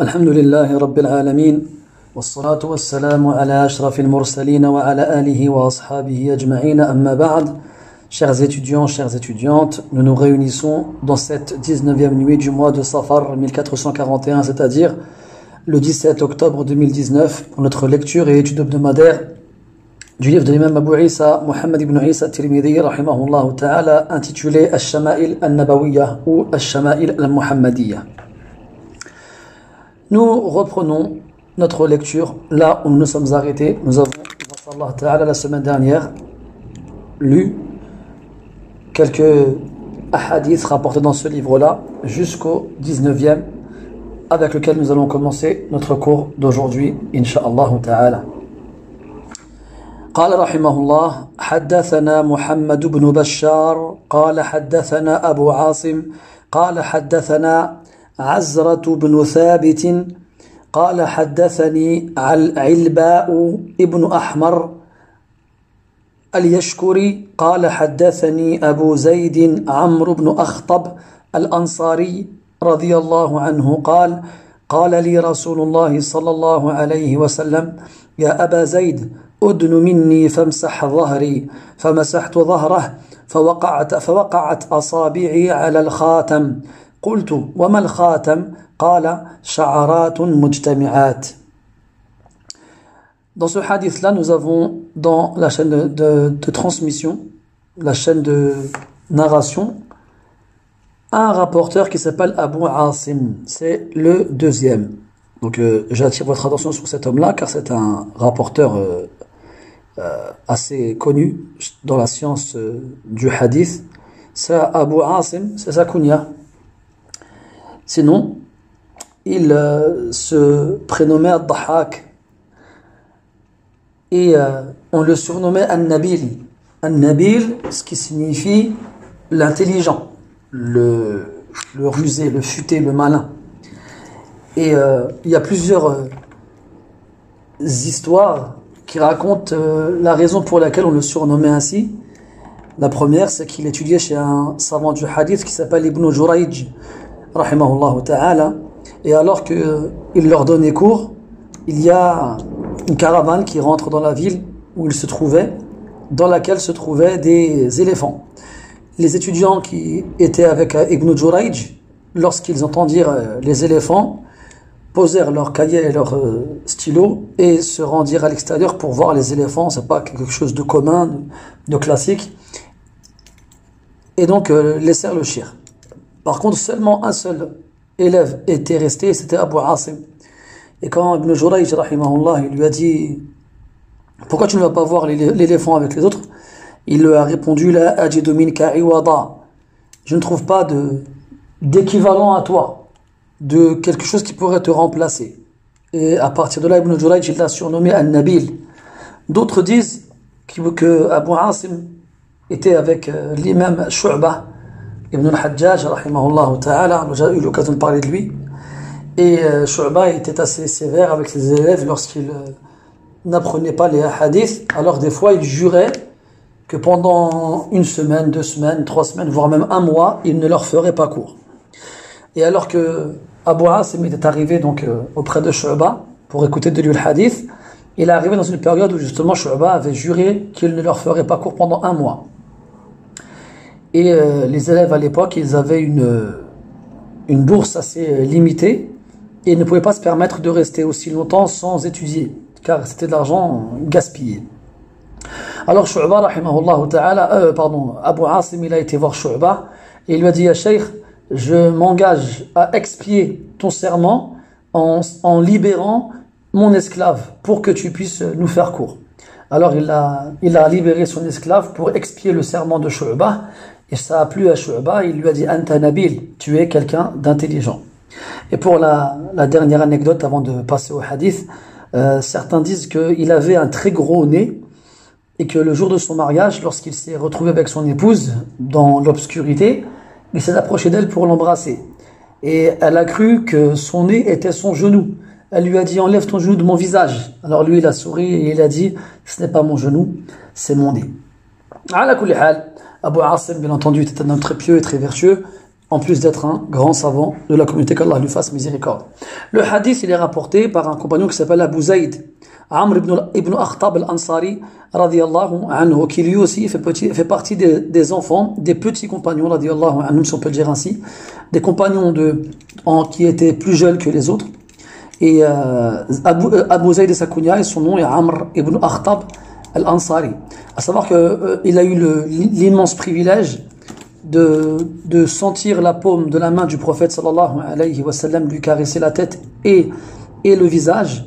الحمد لله رب العالمين والصلاة والسلام على أشرف المرسلين وعلى آله وأصحابه أجمعين أما بعد Chers étudiants, chères étudiantes, nous nous réunissons dans cette 19e nuit du mois de Safar 1441, c'est-à-dire le 17 octobre 2019, pour notre lecture et étude hebdomadaire du livre de l'imam Abu Isa, Muhammad ibn Isa Tirmidhi, rahimahullah ta'ala, intitulé Al-Shama'il al-Nabawiyya ou Al-Shama'il al-Muhammadiyya. Nous reprenons notre lecture là où nous nous sommes arrêtés. Nous avons, Allah ta'ala, la semaine dernière, lu quelques hadiths rapportés dans ce livre-là jusqu'au 19e avec lequel nous allons commencer notre cours d'aujourd'hui, Inch'Allah ta'ala. قال رحمه الله حدثنا محمد بن بشار قال حدثنا أبو عاصم قال حدثنا عزرة بن ثابت قال حدثني علباء ابن أحمر اليشكري قال حدثني أبو زيد عمرو بن أخطب الأنصاري رضي الله عنه قال قال لي رسول الله صلى الله عليه وسلم يا أبا زيد أدن مني فامسح ظهري فمسحت ظهره فوقعت فوقعت أصابعي على الخاتم قلت وما الخاتم قال شعرات مجتمعات Dans ce hadith-là, nous avons dans la chaîne de, de, de, transmission, la chaîne de narration, un rapporteur qui s'appelle Abu Asim. C'est le deuxième. Donc euh, j'attire votre attention sur cet homme-là car c'est un rapporteur euh, euh, assez connu dans la science euh, du hadith. C'est Abu Asim, c'est sa kunya. Sinon, il euh, se prénommait Ad-Dahak et on le surnommait An-Nabil. An-Nabil, ce qui signifie l'intelligent, le, rusé, le futé, le malin. Et euh, il y a plusieurs euh, histoires qui racontent euh, la raison pour laquelle on le surnommait ainsi. La première, c'est qu'il étudiait chez un savant du hadith qui s'appelle Ibn Jurayj, Et alors qu'il leur donnait cours, il y a une caravane qui rentre dans la ville où il se trouvait, dans laquelle se trouvaient des éléphants. Les étudiants qui étaient avec Ibn Jurayj, lorsqu'ils entendirent les éléphants, posèrent leurs cahiers et leurs euh, stylos et se rendirent à l'extérieur pour voir les éléphants. C'est pas quelque chose de commun, de, classique. Et donc euh, laissèrent le shir. Par contre, seulement un seul élève était resté, c'était Abu Asim. Et quand Ibn Jurayj, il lui a dit Pourquoi tu ne vas pas voir l'éléphant avec les autres? Il lui a répondu La. Je ne trouve pas d'équivalent à toi de quelque chose qui pourrait te remplacer. Et à partir de là, Ibn Jurayj, il l'a surnommé Al-Nabil. D'autres disent que Abu Asim était avec l'imam Shu'bah, Ibn al-Hajjaj, ta'ala, j'ai eu l'occasion de parler de lui. Et Shu'bah était assez sévère avec ses élèves lorsqu'il n'apprenait pas les hadiths. Alors des fois, il jurait que pendant une semaine, deux semaines, trois semaines, voire même un mois, il ne leur ferait pas cours. Et alors que Abu Asim était arrivé donc euh, auprès de Shu'ba pour écouter de lui le hadith, il est arrivé dans une période où justement Shu'ba avait juré qu'il ne leur ferait pas cours pendant un mois. Et euh, les élèves à l'époque, ils avaient une, une bourse assez limitée et ils ne pouvaient pas se permettre de rester aussi longtemps sans étudier, car c'était de l'argent gaspillé. Alors Shu'ba, euh, Abu Asim, il a été voir Shu'ba et il lui a dit, ya Sheikh, je m'engage à expier ton serment en, en, libérant mon esclave pour que tu puisses nous faire court. Alors il a, il a libéré son esclave pour expier le serment de Shu'ba et ça a plu à Shu'ba, il lui a dit Anta Nabil, tu es quelqu'un d'intelligent. Et pour la, la, dernière anecdote avant de passer au hadith, euh, certains disent qu'il avait un très gros nez et que le jour de son mariage, lorsqu'il s'est retrouvé avec son épouse dans l'obscurité, il s'est approché d'elle pour l'embrasser. Et elle a cru que son nez était son genou. Elle lui a dit enlève ton genou de mon visage. Alors lui il a souri et il a dit ce n'est pas mon genou, c'est mon nez. Abu Asim bien entendu était un homme très pieux et très vertueux. en plus d'être un grand savant de la communauté qu'Allah lui fasse miséricorde. Le hadith, il est rapporté par un compagnon qui s'appelle Abu Zayd, Amr ibn, ibn Akhtab al-Ansari, radiallahu anhu, qui lui aussi fait, partie des, enfants, des petits compagnons, radiallahu anhu, si on peut le dire ainsi, des compagnons de, qui étaient plus jeunes que les autres. Et euh, Abu, euh, Abu Zayd et son nom est Amr ibn Akhtab al-Ansari. À savoir qu'il euh, a eu l'immense privilège de, de sentir la paume de la main du prophète sallallahu alayhi wa sallam lui caresser la tête et, et le visage.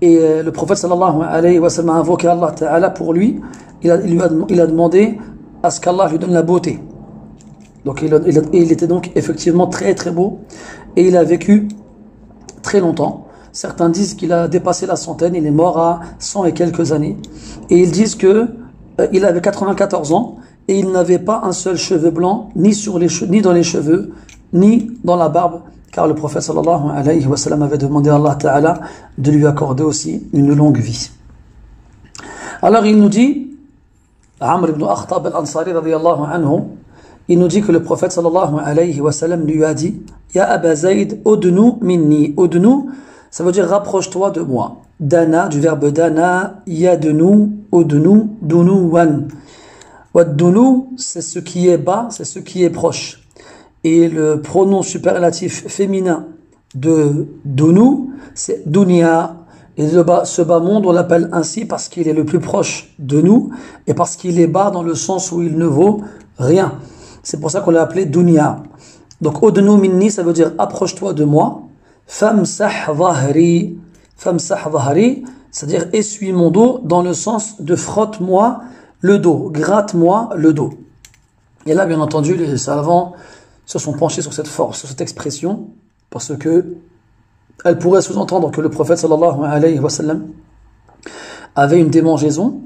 Et euh, le prophète sallallahu alayhi wa sallam a invoqué Allah ta'ala pour lui. Il a, il, a, il a demandé à ce qu'Allah lui donne la beauté. Donc il, a, il, il, était donc effectivement très très beau et il a vécu très longtemps. Certains disent qu'il a dépassé la centaine, il est mort à 100 et quelques années. Et ils disent que euh, il avait 94 ans et il n'avait pas un seul cheveu blanc, ni, dans les cheveux, ni dans la barbe, car le prophète sallallahu alayhi wa sallam avait demandé à Allah de lui accorder aussi une longue vie. Alors il nous dit, Amr ibn Akhtab al-Ansari radiyallahu anhu, il nous dit que le prophète sallallahu alayhi wa sallam lui a dit, Ya Aba Zayd, odnu minni. Odnu, ça veut dire rapproche-toi de moi. Dana, du verbe dana, yadnu, odnu, dunu wan. Waddunu, c'est ce qui est bas, c'est ce qui est proche. Et le pronom superlatif féminin de dunu, c'est dunya. Et ce bas monde, on l'appelle ainsi parce qu'il est le plus proche de nous et parce qu'il est bas dans le sens où il ne vaut rien. C'est pour ça qu'on l'a appelé dunya. Donc, odnu minni, ça veut dire approche-toi de moi. Famsah dhahri. Famsah c'est-à-dire essuie mon dos dans le sens de frotte-moi le dos, gratte-moi le dos. Et là, bien entendu, les savants se sont penchés sur cette force, sur cette expression, parce que elle pourrait sous-entendre que le prophète sallallahu alayhi wa sallam avait une démangeaison,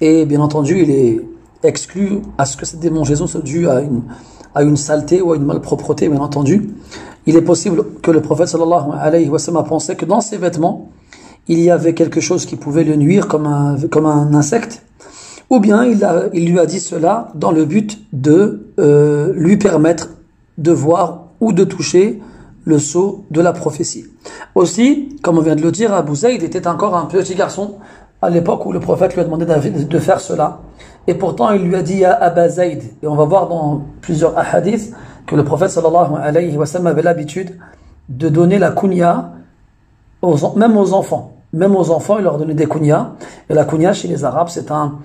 et bien entendu, il est exclu à ce que cette démangeaison soit due à une saleté ou à une malpropreté, bien entendu. Il est possible que le prophète sallallahu alayhi wa sallam a pensé que dans ses vêtements, il y avait quelque chose qui pouvait le nuire comme un, comme un insecte, ou bien il, a, il lui a dit cela dans le but de euh, lui permettre de voir ou de toucher le sceau de la prophétie. Aussi, comme on vient de le dire, Abu Zayd était encore un petit garçon à l'époque où le prophète lui a demandé de faire cela. Et pourtant, il lui a dit à Abba Zayd, et on va voir dans plusieurs hadiths que le prophète sallallahu alayhi wa sallam avait l'habitude de donner la kunya aux, même aux enfants. Même aux enfants, il leur donnait des kunya. Et la kunya chez les Arabes, c'est un,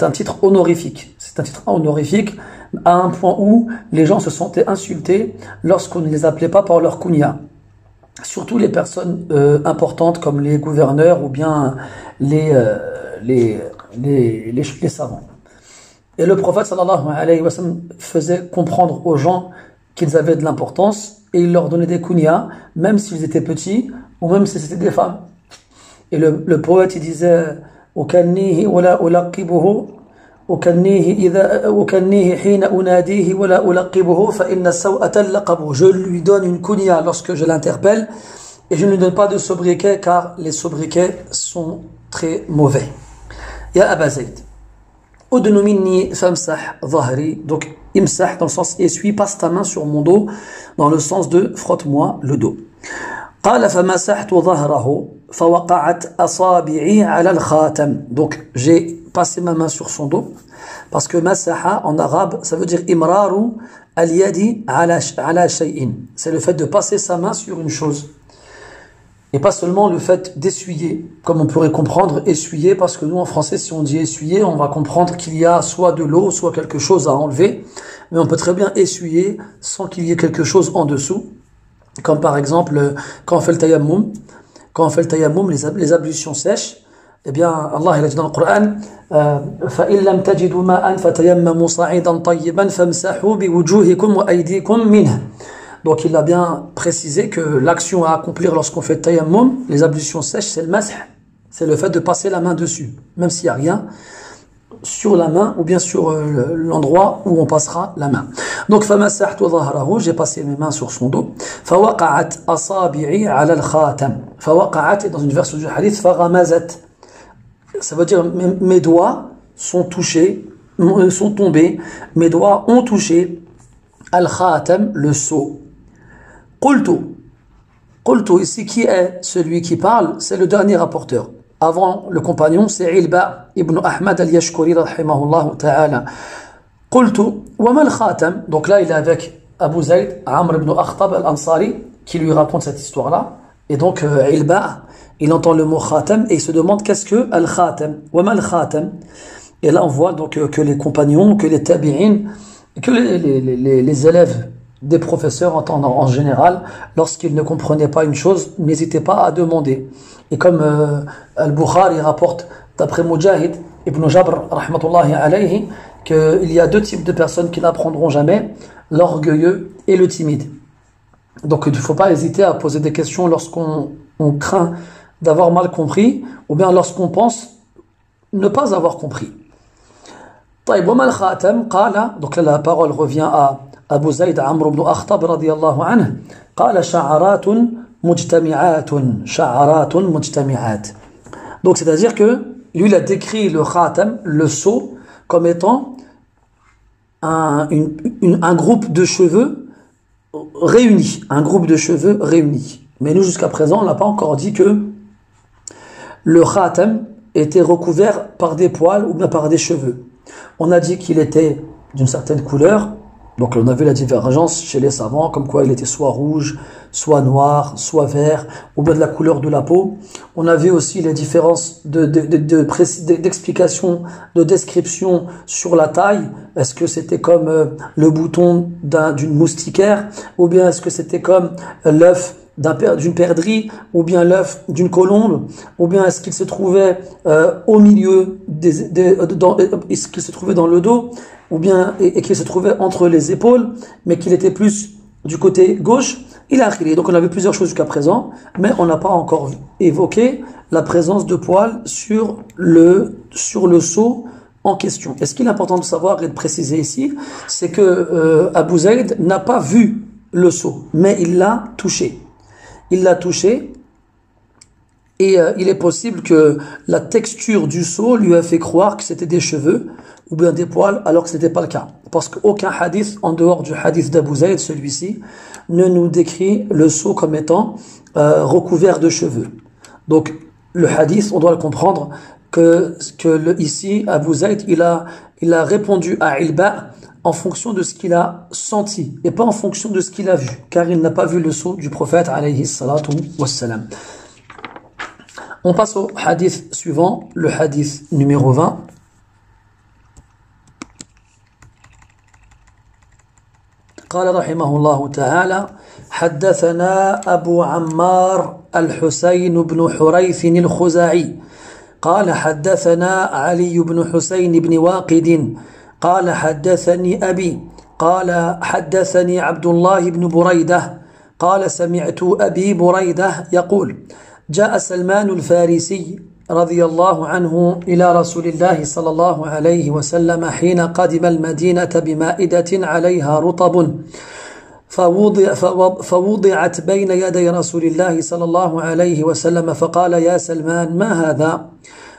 un titre honorifique. C'est un titre honorifique à un point où les gens se sentaient insultés lorsqu'on ne les appelait pas par leur kunya. Surtout les personnes euh, importantes comme les gouverneurs ou bien les, euh, les, les, les, les, savants. Et le prophète sallallahu alayhi wa sallam faisait comprendre aux gens qu'ils avaient de l'importance et il leur donnait des kunya, même s'ils étaient petits ou même si c'était des femmes. Et le, le poète il disait أكنيه ولا ألقبه أكنيه إذا أكنيه حين أناديه ولا ألقبه فإن السوءة اللقب Je lui donne une kunya lorsque je l'interpelle et je ne lui donne pas de sobriquet car les sobriquets sont très mauvais. Ya Aba Zayd. Udnu minni famsah dhahri. Donc imsah dans le sens essuie, passe ta main sur mon dos dans le sens de frotte-moi le dos. Donc j'ai passé ma main sur son dos parce que masaha en arabe ça veut dire imraru al-yadi. C'est le fait de passer sa main sur une chose. et pas seulement le fait d'essuyer comme on pourrait comprendre essuyer parce que nous en français si on dit essuyer on va comprendre qu'il y a soit de l'eau soit quelque chose à enlever mais on peut très bien essuyer sans qu'il y ait quelque chose en dessous comme par exemple, quand on fait le tayammum, quand on fait le tayammum, les, les ablutions sèches, eh bien, Allah il a dit dans le Coran, فَإِن لَمْ تَجِدُوا مَاءً فَتَيَمَّمُوا صَعِيدًا طَيِّبًا فَامْسَحُوا بِوُجُوهِكُمْ وَأَيْدِيكُمْ مِنْهُ Donc il a bien précisé que l'action à accomplir lorsqu'on fait tayammum, les ablutions sèches, c'est le masih, c'est le fait de passer la main dessus, même s'il n'y a rien sur la main ou bien sur euh, l'endroit où on passera la main. Donc فمسحت ظهره, j'ai passé mes mains sur son dos. فوقعت أصابعي على الخاتم. فوقعت dans une version du hadith فغمزت. Ça veut dire mes, mes doigts sont touchés, sont tombés, mes doigts ont touché Al-Khatam, le sceau. Qultu. Ici, qui est celui qui parle C'est le dernier rapporteur. Avant le compagnon, c'est Ilba ibn Ahmad al-Yashkuri, rahimahullah ta'ala. Qultu, wa mal khatam? Donc là, il est avec Abu Zayd, Amr ibn Akhtab al-Ansari, qui lui raconte cette histoire-là. Et donc, euh, Ilba, il entend le mot khatam et il se demande qu'est-ce que al-khatam Wa mal khatam? Et là, on voit donc euh, que les compagnons, que les tabi'in, que les élèves des professeurs en général, lorsqu'ils ne comprenaient pas une chose, n'hésitaient pas à demander. Et comme euh, Al-Bukhari rapporte d'après Mujahid, Ibn Jabr, rahmatullahi alayhi, qu'il y a deux types de personnes qui n'apprendront jamais, l'orgueilleux et le timide. Donc il ne faut pas hésiter à poser des questions lorsqu'on craint d'avoir mal compris, ou bien lorsqu'on pense ne pas avoir compris. Donc là, la parole revient à Abu Zayd Amr ibn Akhtab radiyallahu anhu قال شعرات مجتمعات شعرات مجتمعات donc c'est à dire que lui il a décrit le khatam le sceau comme étant un, une, une, un groupe de cheveux réunis un groupe de cheveux réunis mais nous jusqu'à présent on n'a pas encore dit que le khatam était recouvert par des poils ou bien par des cheveux on a dit qu'il était d'une certaine couleur. donc on a vu la divergence chez les savants, comme quoi il était soit rouge, soit noir, soit vert, ou bien de la couleur de la peau. On a vu aussi les différences d'explication, de, de, de, description sur la taille. Est-ce que c'était comme euh, le bouton d'une moustiquaire, ou bien est-ce que c'était comme l'œuf d'une perdrix, ou bien l'œuf d'une colombe, ou bien est-ce qu'il se trouvait euh, au milieu, des, dans, est-ce qu'il se trouvait dans le dos, ou bien et, et qu'il se trouvait entre les épaules, mais qu'il était plus du côté gauche. Il a arrivé. Donc on avait plusieurs choses jusqu'à présent, mais on n'a pas encore évoqué la présence de poils sur le, sur le seau en question. Et ce qu'il est important de savoir et de préciser ici, c'est que euh, Abu n'a pas vu le seau, mais il l'a touché il l'a touché et euh, il est possible que la texture du seau lui a fait croire que c'était des cheveux ou bien des poils alors que ce n'était pas le cas. Parce qu'aucun hadith en dehors du hadith d'Abu Zayd, celui-ci, ne nous décrit le seau comme étant euh, recouvert de cheveux. Donc le hadith, on doit le comprendre que, que le, ici, Abu Zayd, il a, il a répondu à Ilba en fonction de ce qu'il a senti et pas en fonction de ce qu'il a vu, car il n'a pas vu le saut du prophète alayhi salatu wassalam. On passe au hadith suivant, le hadith numéro 20. قال رحمه الله تعالى حدثنا أبو عمار الحسين بن حريث الخزاعي قال حدثنا علي بن حسين بن واقد قال حدثني أبي قال حدثني عبد الله بن بريدة قال سمعت أبي بريدة يقول جاء سلمان الفارسي رضي الله عنه إلى رسول الله صلى الله عليه وسلم حين قدم المدينة بمائدة عليها رطب فوضع فوضعت بين يدي رسول الله صلى الله عليه وسلم فقال يا سلمان ما هذا؟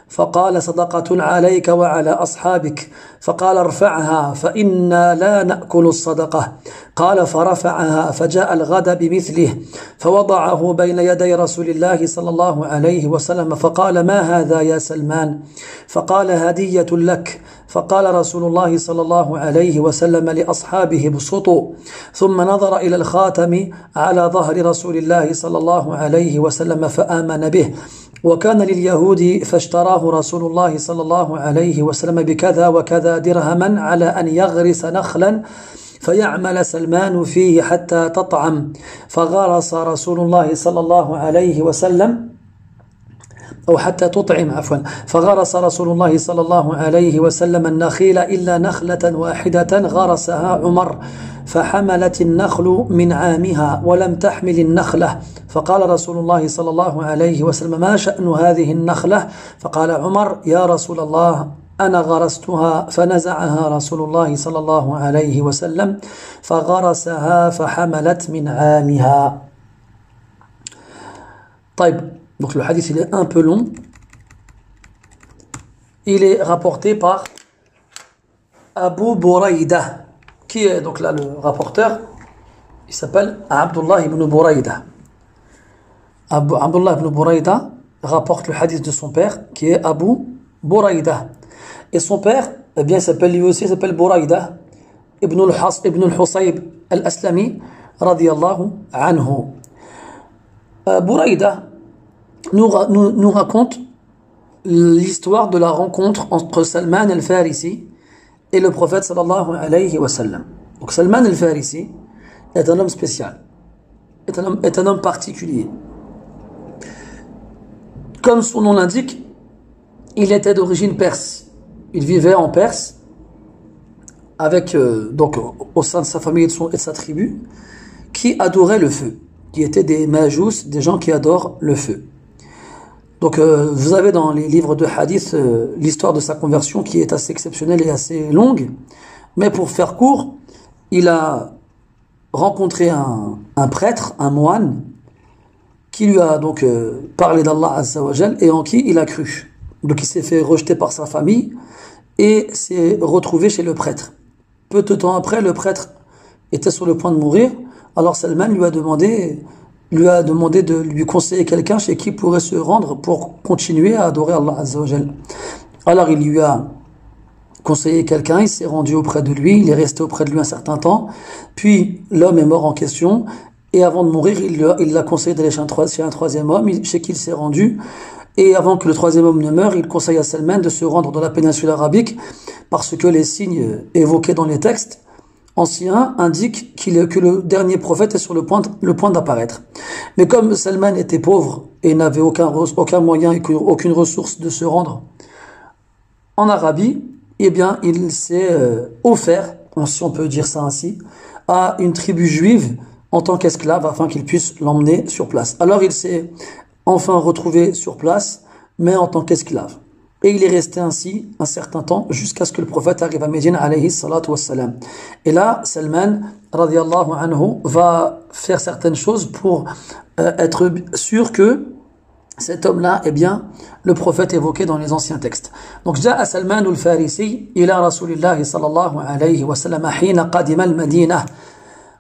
فقال صدقة عليك وعلى أصحابك. فقال ارفعها فإنا لا نأكل الصدقة. قال فرفعها فجاء الغد بمثله فوضعه بين يدي رسول الله صلى الله عليه وسلم فقال ما هذا يا سلمان؟ فقال هدية لك. فقال رسول الله صلى الله عليه وسلم لأصحابه بسطوا ثم نظر إلى الخاتم على ظهر رسول الله صلى الله عليه وسلم فآمن به. وكان لليهود فاشتراه رسول الله صلى الله عليه وسلم بكذا وكذا درهما على أن يغرس نخلا فيعمل سلمان فيه حتى تطعم. فغرس رسول الله صلى الله عليه وسلم أو حتى تطعم عفوا. فغرس رسول الله صلى الله عليه وسلم النخيل إلا نخلة واحدة غرسها عمر فحملت النخل من عامها ولم تحمل النخلة. فقال رسول الله صلى الله عليه وسلم ما شأن هذه النخلة؟ فقال عمر يا رسول الله أنا غرستها فنزعها رسول الله صلى الله عليه وسلم فغرسها فحملت من عامها. طيب donc le hadith il est un peu long il est rapporté par Abu Buraida qui est donc là le rapporteur? Il s'appelle Abdullah ibn Buraida. Abdullah ibn Buraida rapporte le hadith de son père, qui est Abu Buraida. Et son père, eh bien, s'appelle lui aussi, s'appelle Buraida ibn al-Husayb al-Aslami, radiyallahu anhu. Euh, nous, nous, raconte l'histoire de la rencontre entre Salman al-Farisi et le prophète sallallahu alayhi wa sallam. Donc Salman al-Farisi est un homme spécial, est un homme, particulier. Comme son nom l'indique, il était d'origine perse. Il vivait en Perse euh, donc au sein de sa famille et de, et de, sa tribu qui adoraient le feu, qui étaient des majous, des gens qui adorent le feu. Donc euh, vous avez dans les livres de hadith euh, l'histoire de sa conversion qui est assez exceptionnelle et assez longue. Mais pour faire court, il a rencontré un, prêtre, un moine, qui lui a donc euh, parlé d'Allah Azzawajal et en qui il a cru. Donc il s'est fait rejeter par sa famille et s'est retrouvé chez le prêtre. Peu de temps après, le prêtre était sur le point de mourir. Alors Salman lui a demandé lui a demandé de lui conseiller quelqu'un chez qui pourrait se rendre pour continuer à adorer Allah Azzawajal. Alors il lui a conseillé quelqu'un, il s'est rendu auprès de lui, il est resté auprès de lui un certain temps, puis l'homme est mort en question, et avant de mourir, il l'a conseillé d'aller chez un, troisième homme, chez qui il s'est rendu, et avant que le troisième homme ne meure, il conseille à Salman de se rendre dans la péninsule arabique, parce que les signes évoqués dans les textes ancien indique que le dernier prophète est sur le point, d'apparaître. Mais comme Salman était pauvre et n'avait aucun, moyen et aucune ressource de se rendre en Arabie, eh bien, il s'est euh, offert, si on peut dire ça ainsi, à une tribu juive en tant qu'esclave afin qu'il puisse l'emmener sur place. Alors il s'est enfin retrouvé sur place, mais en tant qu'esclave. Et il est resté ainsi un certain temps jusqu'à ce que le prophète arrive à Médine alayhi salatu wassalam. Et là, Salman radiallahu anhu va faire certaines choses pour euh, être sûr que cet homme-là est bien le prophète évoqué dans les anciens textes. Donc, جاء سلمان الفارسي إلى رسول الله صلى الله عليه وسلم حين قدم المدينة.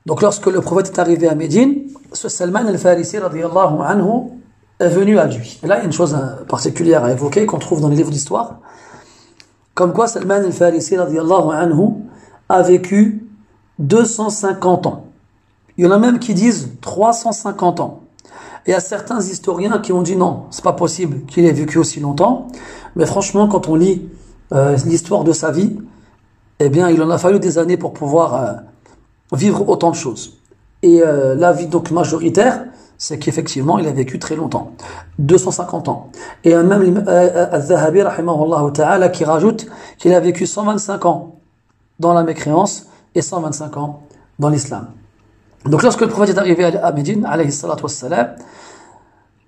Donc, lorsque le prophète est arrivé à Médine, ce Salman al-Farisi radiallahu anhu est venu à lui. Et là, il y a une chose particulière à évoquer qu'on trouve dans les livres d'histoire. Comme quoi Salman al-Farisi anhu a vécu 250 ans. Il y en a même qui disent 350 ans. Et il y a certains historiens qui ont dit non, c'est pas possible qu'il ait vécu aussi longtemps. Mais franchement, quand on lit euh, l'histoire de sa vie, eh bien, il en a fallu des années pour pouvoir euh, vivre autant de choses. Et euh, la vie donc majoritaire, c'est qu'effectivement, il a vécu très longtemps. 250 ans. Et même Al-Zahabi, ta'ala, qui rajoute qu'il a vécu 125 ans dans la mécréance et 125 ans dans l'islam. Donc lorsque le prophète est arrivé à Médine,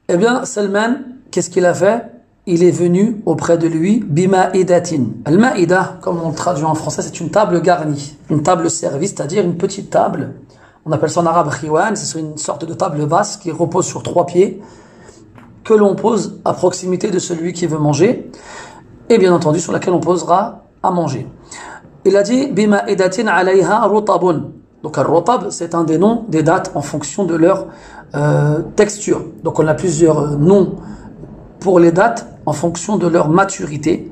eh bien, Salman, qu'est-ce qu'il a fait? Il est venu auprès de lui, bima'idatin. Al-ma'ida, comme on le traduit en français, c'est une table garnie, une table service, c'est-à-dire une petite table on appelle ça en arabe khiwan, c'est une sorte de table basse qui repose sur trois pieds, que l'on pose à proximité de celui qui veut manger, et bien entendu sur laquelle on posera à manger. Il a dit bima edatin alayha rotabun. Donc al-rotab, c'est un des noms des dates en fonction de leur euh, texture. Donc on a plusieurs noms pour les dates en fonction de leur maturité.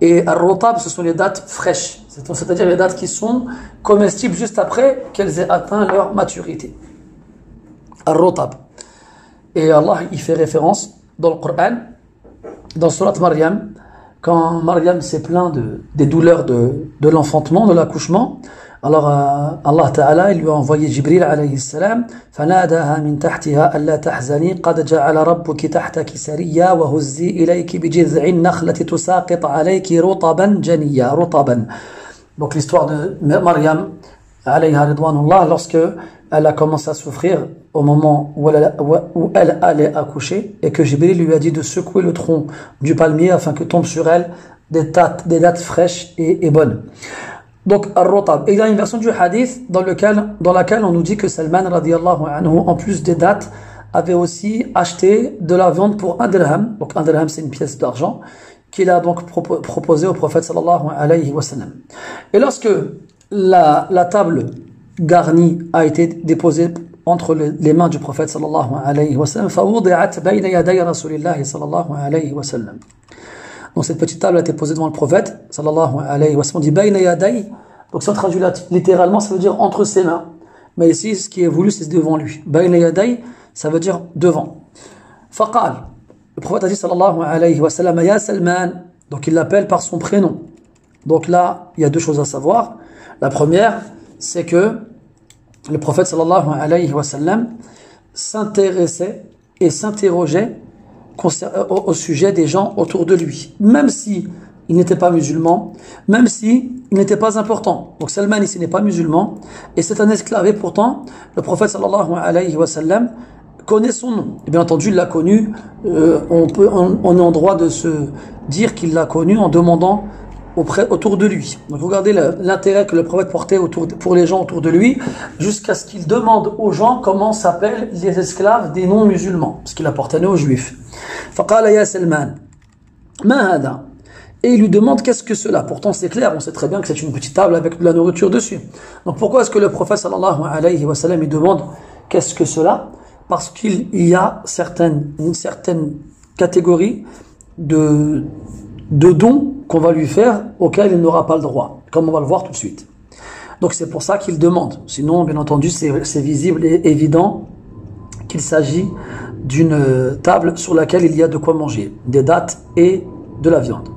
Et al-rotab, ce sont les dates fraîches, c'est-à-dire les dates qui sont comestibles juste après qu'elles aient atteint leur maturité. Al-rotab. Et Allah y fait référence dans le Coran, dans Surat Maryam, quand Maryam s'est plaint de, des douleurs de, de l'enfantement, de l'accouchement, alors euh, Allah Ta'ala il lui a envoyé Jibril alayhi salam فناداها من تحتها ألا تحزني قد جعل ربك تحتك سريا وهزي إليك بجذع النخلة تساقط عليك رطبا جنيا رطبا donc l'histoire de ridwanullah lorsque elle a commencé à souffrir au moment où elle, allait accoucher et que Jibril lui a dit de secouer le tronc du palmier afin que tombe sur elle des, dates, fraîches et, bonnes. Donc. Et il y a une version du hadith dans, lequel, dans laquelle on nous dit que Salman, radiallahu anhu, en plus des dates, avait aussi acheté de la viande pour un dirham. Donc, un dirham, c'est une pièce d'argent qu'il a donc proposé au prophète sallallahu alayhi wa sallam. Et lorsque la, la, table garnie a été déposée entre les, les mains du prophète sallallahu alayhi wa sallam, sallallahu alayhi wa sallam. Donc cette petite table a été posée devant le prophète sallallahu alayhi wa sallam. On dit bayna yaday. Donc si on traduit littéralement, ça veut dire entre ses mains. Mais ici, ce qui est voulu, c'est devant lui. Bayna yaday, ça veut dire devant. Faqal le prophète a dit sallallahu alayhi wa sallam ya Salman. Donc il l'appelle par son prénom. Donc là il y a deux choses à savoir. La première c'est que le prophète sallallahu alayhi wa sallam s'intéressait et s'interrogeait au, sujet des gens autour de lui, même si il n'était pas musulman, même si il n'était pas important. Donc Salman ici n'est pas musulman. Et c'est un esclave. Et pourtant le prophète sallallahu alayhi wa sallam connaît son nom. Et bien entendu, il l'a connu, euh, on, peut, on, on est en droit de se dire qu'il l'a connu en demandant autour de lui. Donc regardez l'intérêt que le prophète portait pour les gens autour de lui, jusqu'à ce qu'il demande aux gens comment s'appellent les esclaves des non-musulmans, parce qu'il appartenait aux juifs. et il lui demande qu'est-ce que cela? Pourtant c'est clair, on sait très bien que c'est une petite table avec de la nourriture dessus. Donc pourquoi est-ce que le prophète sallallahu alayhi wa sallam il demande qu'est-ce que cela? Parce qu'il y a certaines, une certaine catégorie de, de dons qu'on va lui faire auquel il n'aura pas le droit, comme on va le voir tout de suite. Donc c'est pour ça qu'il demande. Sinon, bien entendu, c'est visible et évident qu'il s'agit d'une table sur laquelle il y a de quoi manger, des dates et de la viande.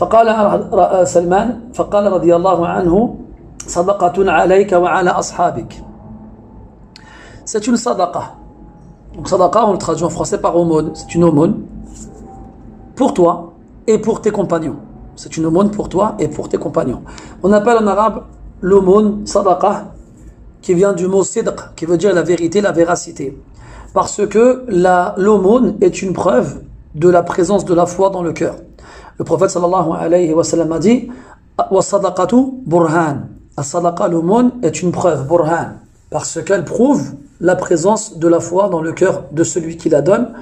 فقال سلمان فقال رضي الله عنه صدقة عليك وعلى أصحابك c'est une sadaqa. Donc sadaqa, on le traduit en français par aumône. C'est une aumône pour toi et pour tes compagnons. C'est une aumône pour toi et pour tes compagnons. On appelle en arabe l'aumône sadaqa, qui vient du mot sidq, qui veut dire la vérité, la véracité. Parce que l'aumône est une preuve de la présence de la foi dans le cœur. Le prophète sallallahu alayhi wa sallam a dit burhan. La l'aumône, est une preuve, burhan, parce qu'elle prouve la présence de la foi dans le cœur de celui qui la donne.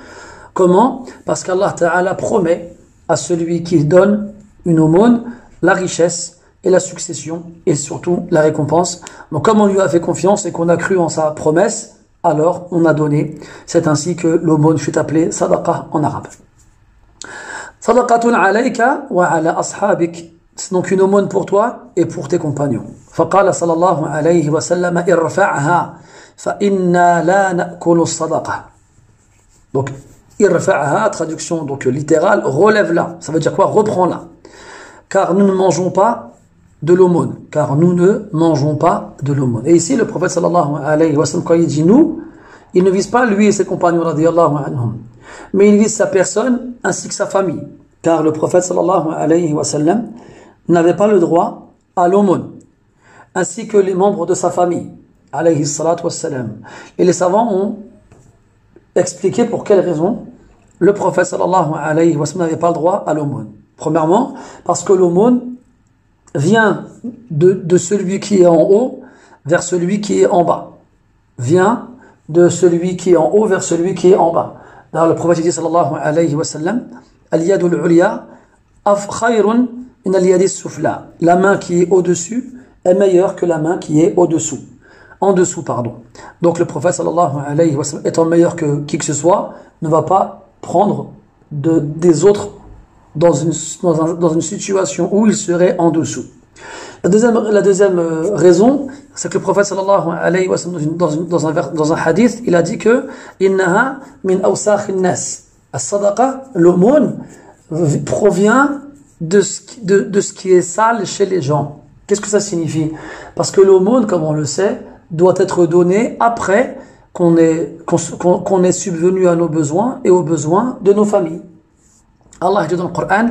Comment Parce qu'Allah Ta'ala promet à celui qui donne une aumône la richesse et la succession et surtout la récompense. Donc comme on lui a fait confiance et qu'on a cru en sa promesse, alors on a donné. C'est ainsi que l'aumône fut appelée sadaqa en arabe. Sadaqatun alayka wa ala ashabik. C'est donc une aumône pour toi et pour tes compagnons. فقال صلى الله عليه وسلم ارفعها فإنا لا نأكل الصدقة. Donc irfa'aha, traduction donc littérale, relève-la. Ça veut dire quoi Reprends-la. Car nous ne mangeons pas de l'aumône. Car nous ne mangeons pas de l'aumône. Et ici, le prophète sallallahu alayhi wa sallam, quand il dit nous, il ne vise pas lui et ses compagnons radiallahu anhum. Mais il vise sa personne ainsi que sa famille. Car le prophète sallallahu alayhi wa sallam n'avait pas le droit à l'aumône. Ainsi que les membres de sa famille. Alayhi. Et les savants ont expliquer pour quelle raison le prophète sallallahu alayhi wa n'avait pas le droit à l'aumône. Premièrement, parce que l'aumône vient de, de celui qui est en haut vers celui qui est en bas. Vient de celui qui est en haut vers celui qui est en bas. Le prophète dit sallallahu ulya khayrun. La main qui est au-dessus est meilleure que la main qui est au-dessous en dessous, pardon. Donc le prophète sallallahu alayhi wa étant meilleur que qui que ce soit, ne va pas prendre de, des autres dans une, dans, une situation où il serait en dessous. La deuxième, la deuxième euh, raison, c'est que le prophète sallallahu alayhi wa dans, dans, un, dans un hadith, il a dit que innaha min nas. As-sadaqa, l'aumône, provient de ce, de, de ce qui est sale chez les gens. Qu'est-ce que ça signifie? Parce que l'aumône, comme on le sait, doit être donné après qu'on est, qu'on est subvenu à nos besoins et aux besoins de nos familles. Allah dit dans le Coran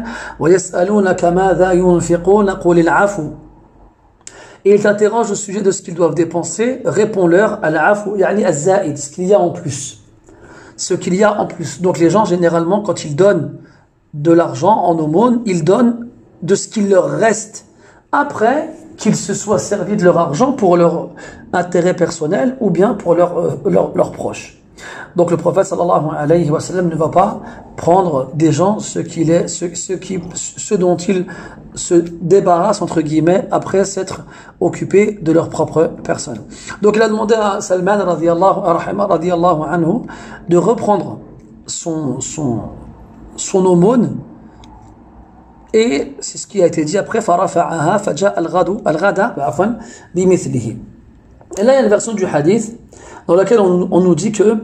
Et il t'interroge au sujet de ce qu'ils doivent dépenser, réponds-leur à l'afu, ce qu'il y a en plus. Ce qu'il y a en plus. Donc les gens, généralement, quand ils donnent de l'argent en aumône, ils donnent de ce qu'il leur reste. Après, qu'ils se soient servis de leur argent pour leur intérêt personnel ou bien pour leurs leur, leur proches. Donc le prophète sallallahu alayhi wa sallam ne va pas prendre des gens ce, qu'il est, ce, ce, qui, ce dont ils se débarrassent entre guillemets après s'être occupés de leur propre personne. Donc il a demandé à Salman radiallahu anhu de reprendre son, son, son aumône et c'est ce qui a été dit après فرفعها فجاء الغد الغد عفوا بمثله et là il y a une version du hadith dans laquelle on, on nous dit que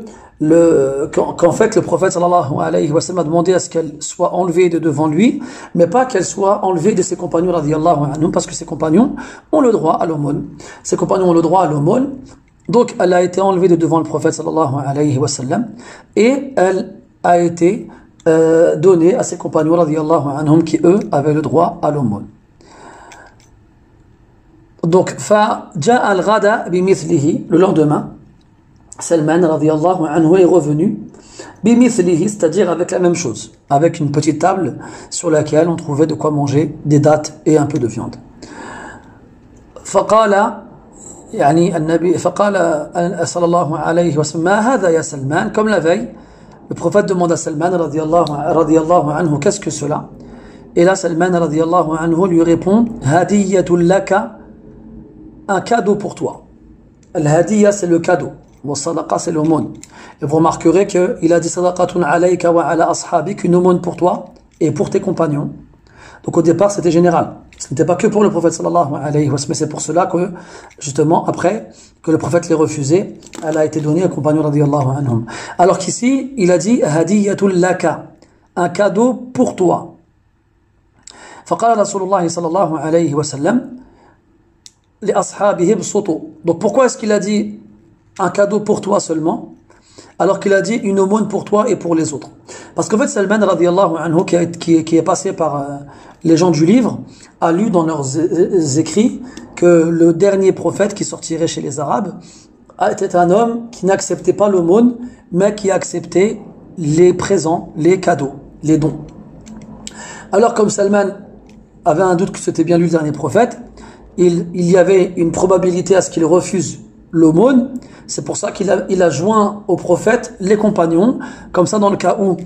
le, qu'en fait le prophète sallallahu alayhi wa sallam a demandé à ce qu'elle soit enlevée de devant lui, mais pas qu'elle soit enlevée de ses compagnons radiallahu anhum, parce que ses compagnons ont le droit à l'aumône. Ses compagnons ont le droit à l'aumône, donc elle a été enlevée de devant le prophète sallallahu alayhi wa sallam, et elle a été euh, donnée à ses compagnons radiallahu anhum, qui eux avaient le droit à l'aumône. Donc, fa al-ghada bimithlihi, le lendemain, Salman radiallahu anhu est revenu bimithlihi, c'est-à-dire avec la même chose, avec une petite table sur laquelle on trouvait de quoi manger des dattes et un peu de viande. فقال يعني النبي فقال صلى الله عليه وسلم ما هذا يا سلمان comme la veille le prophète demande à Salman radiallahu anhu qu'est-ce que cela? Et là Salman radiallahu anhu lui répond hadiyatul laka un cadeau pour toi al hadiya c'est le cadeau sadaqa c'est l'aumône. Et vous remarquerez qu'il a dit sadaqatun alayka wa ala ashabik, une aumône pour toi et pour tes compagnons. Donc au départ c'était général. Ce n'était pas que pour le prophète sallallahu alayhi wa sallam, c'est pour cela que justement après que le prophète l'ait refusé, elle a été donnée aux compagnons radiyallahu anhum. Alors qu'ici il a dit hadiyatul laka, un cadeau pour toi. فقال رسول الله صلى الله عليه وسلم لأصحابه بسطوا. Donc pourquoi est-ce qu'il a dit un cadeau pour toi seulement, alors qu'il a dit une aumône pour toi et pour les autres. Parce qu'en fait, Salman radiallahu anhu, qui, qui, est passé par euh, les gens du livre, a lu dans leurs écrits que le dernier prophète qui sortirait chez les Arabes était un homme qui n'acceptait pas l'aumône, mais qui acceptait les présents, les cadeaux, les dons. Alors comme Salman avait un doute que c'était bien lui le dernier prophète, il, y avait une probabilité à ce qu'il refuse l'aumône, c'est pour ça qu'il a, a joint au prophète les compagnons. Comme ça, dans le cas où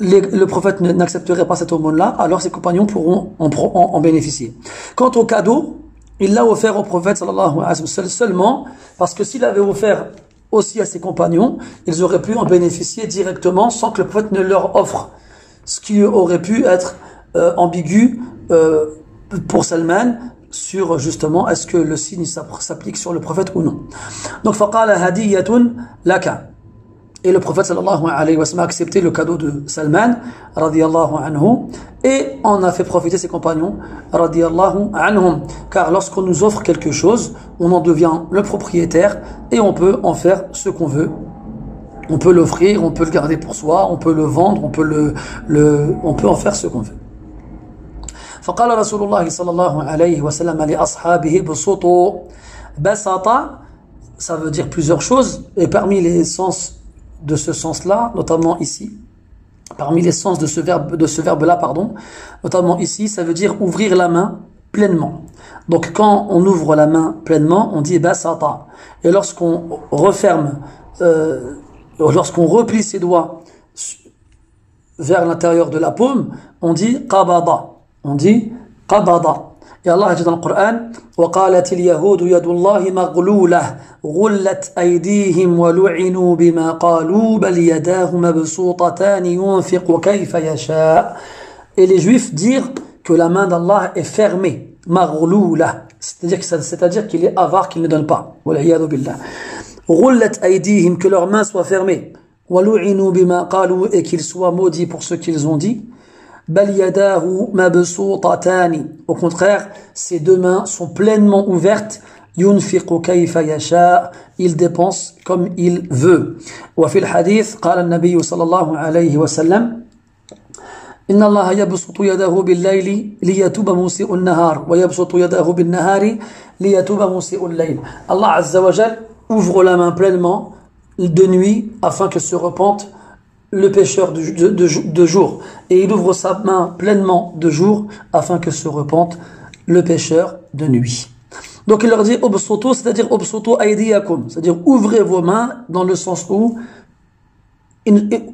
le prophète n'accepterait pas cette aumône-là, alors ses compagnons pourront en, en, bénéficier. Quant au cadeau, il l'a offert au prophète sallallahu alayhi wa sallam seulement parce que s'il avait offert aussi à ses compagnons, ils auraient pu en bénéficier directement sans que le prophète ne leur offre. Ce qui aurait pu être euh, ambigu euh, pour Salman, sur justement est-ce que le signe s'applique sur le prophète ou non. Donc. Et le prophète sallallahu alayhi wa sallam a accepté le cadeau de Salman radiyallahu anhu et en a fait profiter ses compagnons radiyallahu anhum. Car lorsqu'on nous offre quelque chose, on en devient le propriétaire et on peut en faire ce qu'on veut. On peut l'offrir, on peut le garder pour soi, on peut le vendre, on peut le, le on peut en faire ce qu'on veut. فقال رسول الله صلى الله عليه وسلم لأصحابه بسطوا بسطا ça veut dire plusieurs choses et parmi les sens de ce sens-là, notamment ici, parmi les sens de ce verbe de ce verbe là pardon, notamment ici, ça veut dire ouvrir la main pleinement. Donc quand on ouvre la main pleinement, on dit basata. Et lorsqu'on referme euh, lorsqu'on replie ses doigts vers l'intérieur de la paume, on dit qabada. On dit qabada. Dit dans le Coran وقالت اليهود يد الله مغلولة غلت أيديهم ولعنوا بما قالوا بل يداه مبسوطتان ينفق كيف يشاء Et les juifs dirent que la main d'Allah est fermée, maghloula, c'est-à-dire qu'il est avare, qu'il ne donne pas. Wal'iyadu billah. غلت أيديهم que leurs mains soient fermées. ولعنوا بما قالوا et qu'ils soient maudits pour ce qu'ils ont dit. Au contraire, ses deux mains sont pleinement ouvertes. Il dépense comme il veut. وفي الحديث قال النبي صلى الله عليه وسلم إن الله يبسط يده بالليل ليتوب موسيء النهار ويبسط يده بالنهار ليتوب موسيء الليل Allah Azza wa Jal ouvre la main pleinement de nuit afin que se repente le pécheur de, jour et il ouvre sa main pleinement de jour afin que se repente le pécheur de nuit. Donc il leur dit obsoto, c'est-à-dire obsoto aidiakum, c'est-à-dire ouvrez vos mains dans le sens où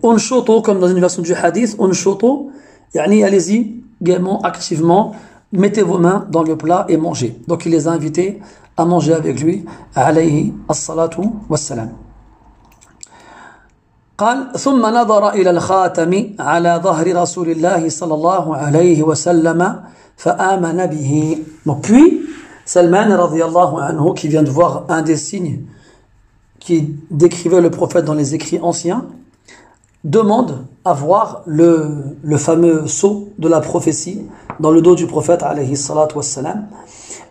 Unshoto, comme dans une version du hadith, unshoto, yani allez-y, gaiement, activement, mettez vos mains dans le plat et mangez. Donc il les a invités à manger avec lui, alayhi as-salatu was-salam. قال ثم نظر إلى الخاتم على ظهر رسول الله صلى الله عليه وسلم فآمن به donc puis Salman radiallahu anhu qui vient de voir un des signes qui décrivait le prophète dans les écrits anciens demande à voir le, le fameux sceau de la prophétie dans le dos du prophète alayhi salatu wassalam.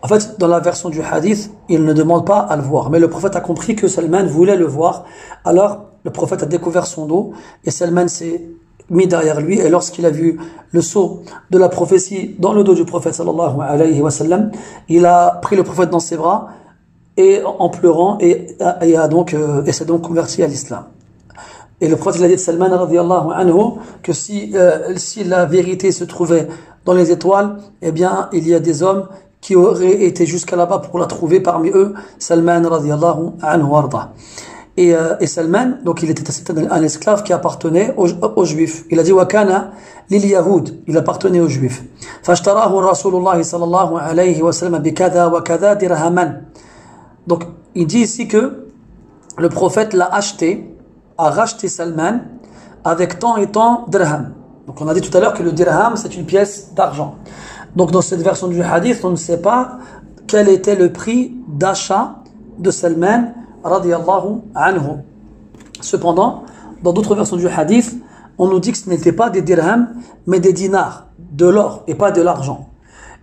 En fait, dans la version du hadith, il ne demande pas à le voir. Mais le prophète a compris que Salman voulait le voir. Alors, le prophète a découvert son dos et Salman s'est mis derrière lui et lorsqu'il a vu le sceau de la prophétie dans le dos du prophète sallallahu alayhi wa sallam, il a pris le prophète dans ses bras et en pleurant et, a donc euh, et s'est donc converti à l'islam. Et le prophète a dit de Salman anhu que si euh, si la vérité se trouvait dans les étoiles, eh bien il y a des hommes qui auraient été jusqu'à là-bas pour la trouver parmi eux Salman radiallahu anhu warda. Et, euh, et Salman, donc il était un esclave qui appartenait aux, aux Juifs. Il a dit Wakana lil Yahoud, il appartenait aux Juifs. Fashtarahu Rasulullah sallallahu alayhi wa sallam bikada wa kada dirhaman. Donc il dit ici que le prophète l'a acheté, a racheté Salman avec tant et tant dirham. Donc on a dit tout à l'heure que le dirham c'est une pièce d'argent. Donc dans cette version du hadith, on ne sait pas quel était le prix d'achat de Salman radiallahu anhu. Cependant, dans d'autres versions du hadith, on nous dit que ce n'était pas des dirhams, mais des dinars, de l'or et pas de l'argent.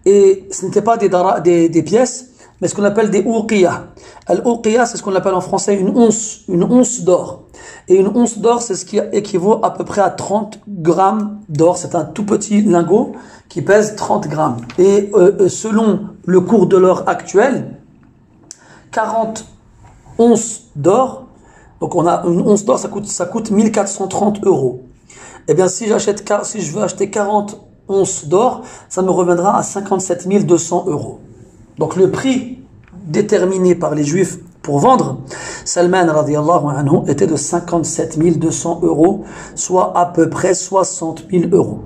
Et ce n'était pas des, des, des, pièces, mais ce qu'on appelle des uqiyah. Al-uqiyah, c'est ce qu'on appelle en français une once, une once d'or. Et une once d'or, c'est ce qui équivaut à peu près à 30 grammes d'or. C'est un tout petit lingot qui pèse 30 grammes. Et euh, selon le cours de l'or actuel, 40 once d'or, donc on a une once d'or, ça coûte, ça coûte 1430 euros. Eh bien, si si je veux acheter 40 onces d'or, ça me reviendra à 57 200 euros. Donc le prix déterminé par les juifs pour vendre Salman anhu était de 57 200 euros, soit à peu près 60 000 euros.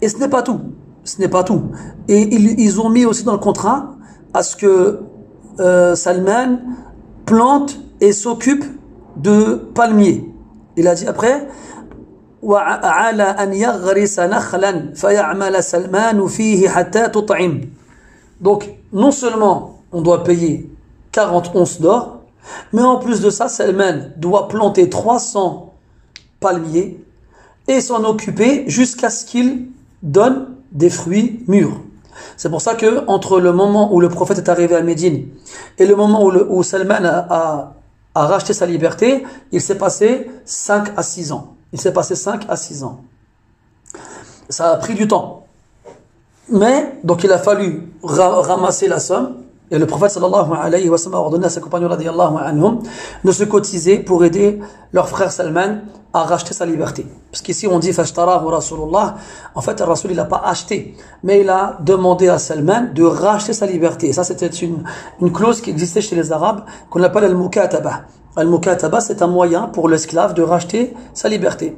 Et ce n'est pas tout. Ce n'est pas tout. Et ils, ont mis aussi dans le contrat à ce que euh, Salman plante et s'occupe de palmiers. Il a dit après donc non seulement on doit payer 40 onces d'or mais en plus de ça Salman doit planter 300 palmiers et s'en occuper jusqu'à ce qu'il donne des fruits mûrs c'est pour ça que entre le moment où le prophète est arrivé à Médine et le moment où, Salman a, a, a, racheté sa liberté, il s'est passé 5 à 6 ans. Il s'est passé 5 à 6 ans. Ça a pris du temps. Mais, donc il a fallu ra ramasser la somme. Et le prophète sallallahu alayhi wa sallam a ordonné à ses compagnons radiallahu anhum de se cotiser pour aider leur frère Salman à racheter sa liberté. Parce qu'ici on dit fashtarahu Rasulullah, en fait Rasul il n'a pas acheté, mais il a demandé à Salman de racheter sa liberté. Et ça c'était une, une clause qui existait chez les Arabes qu'on appelle al-mukataba. Al-mukataba c'est un moyen pour l'esclave de racheter sa liberté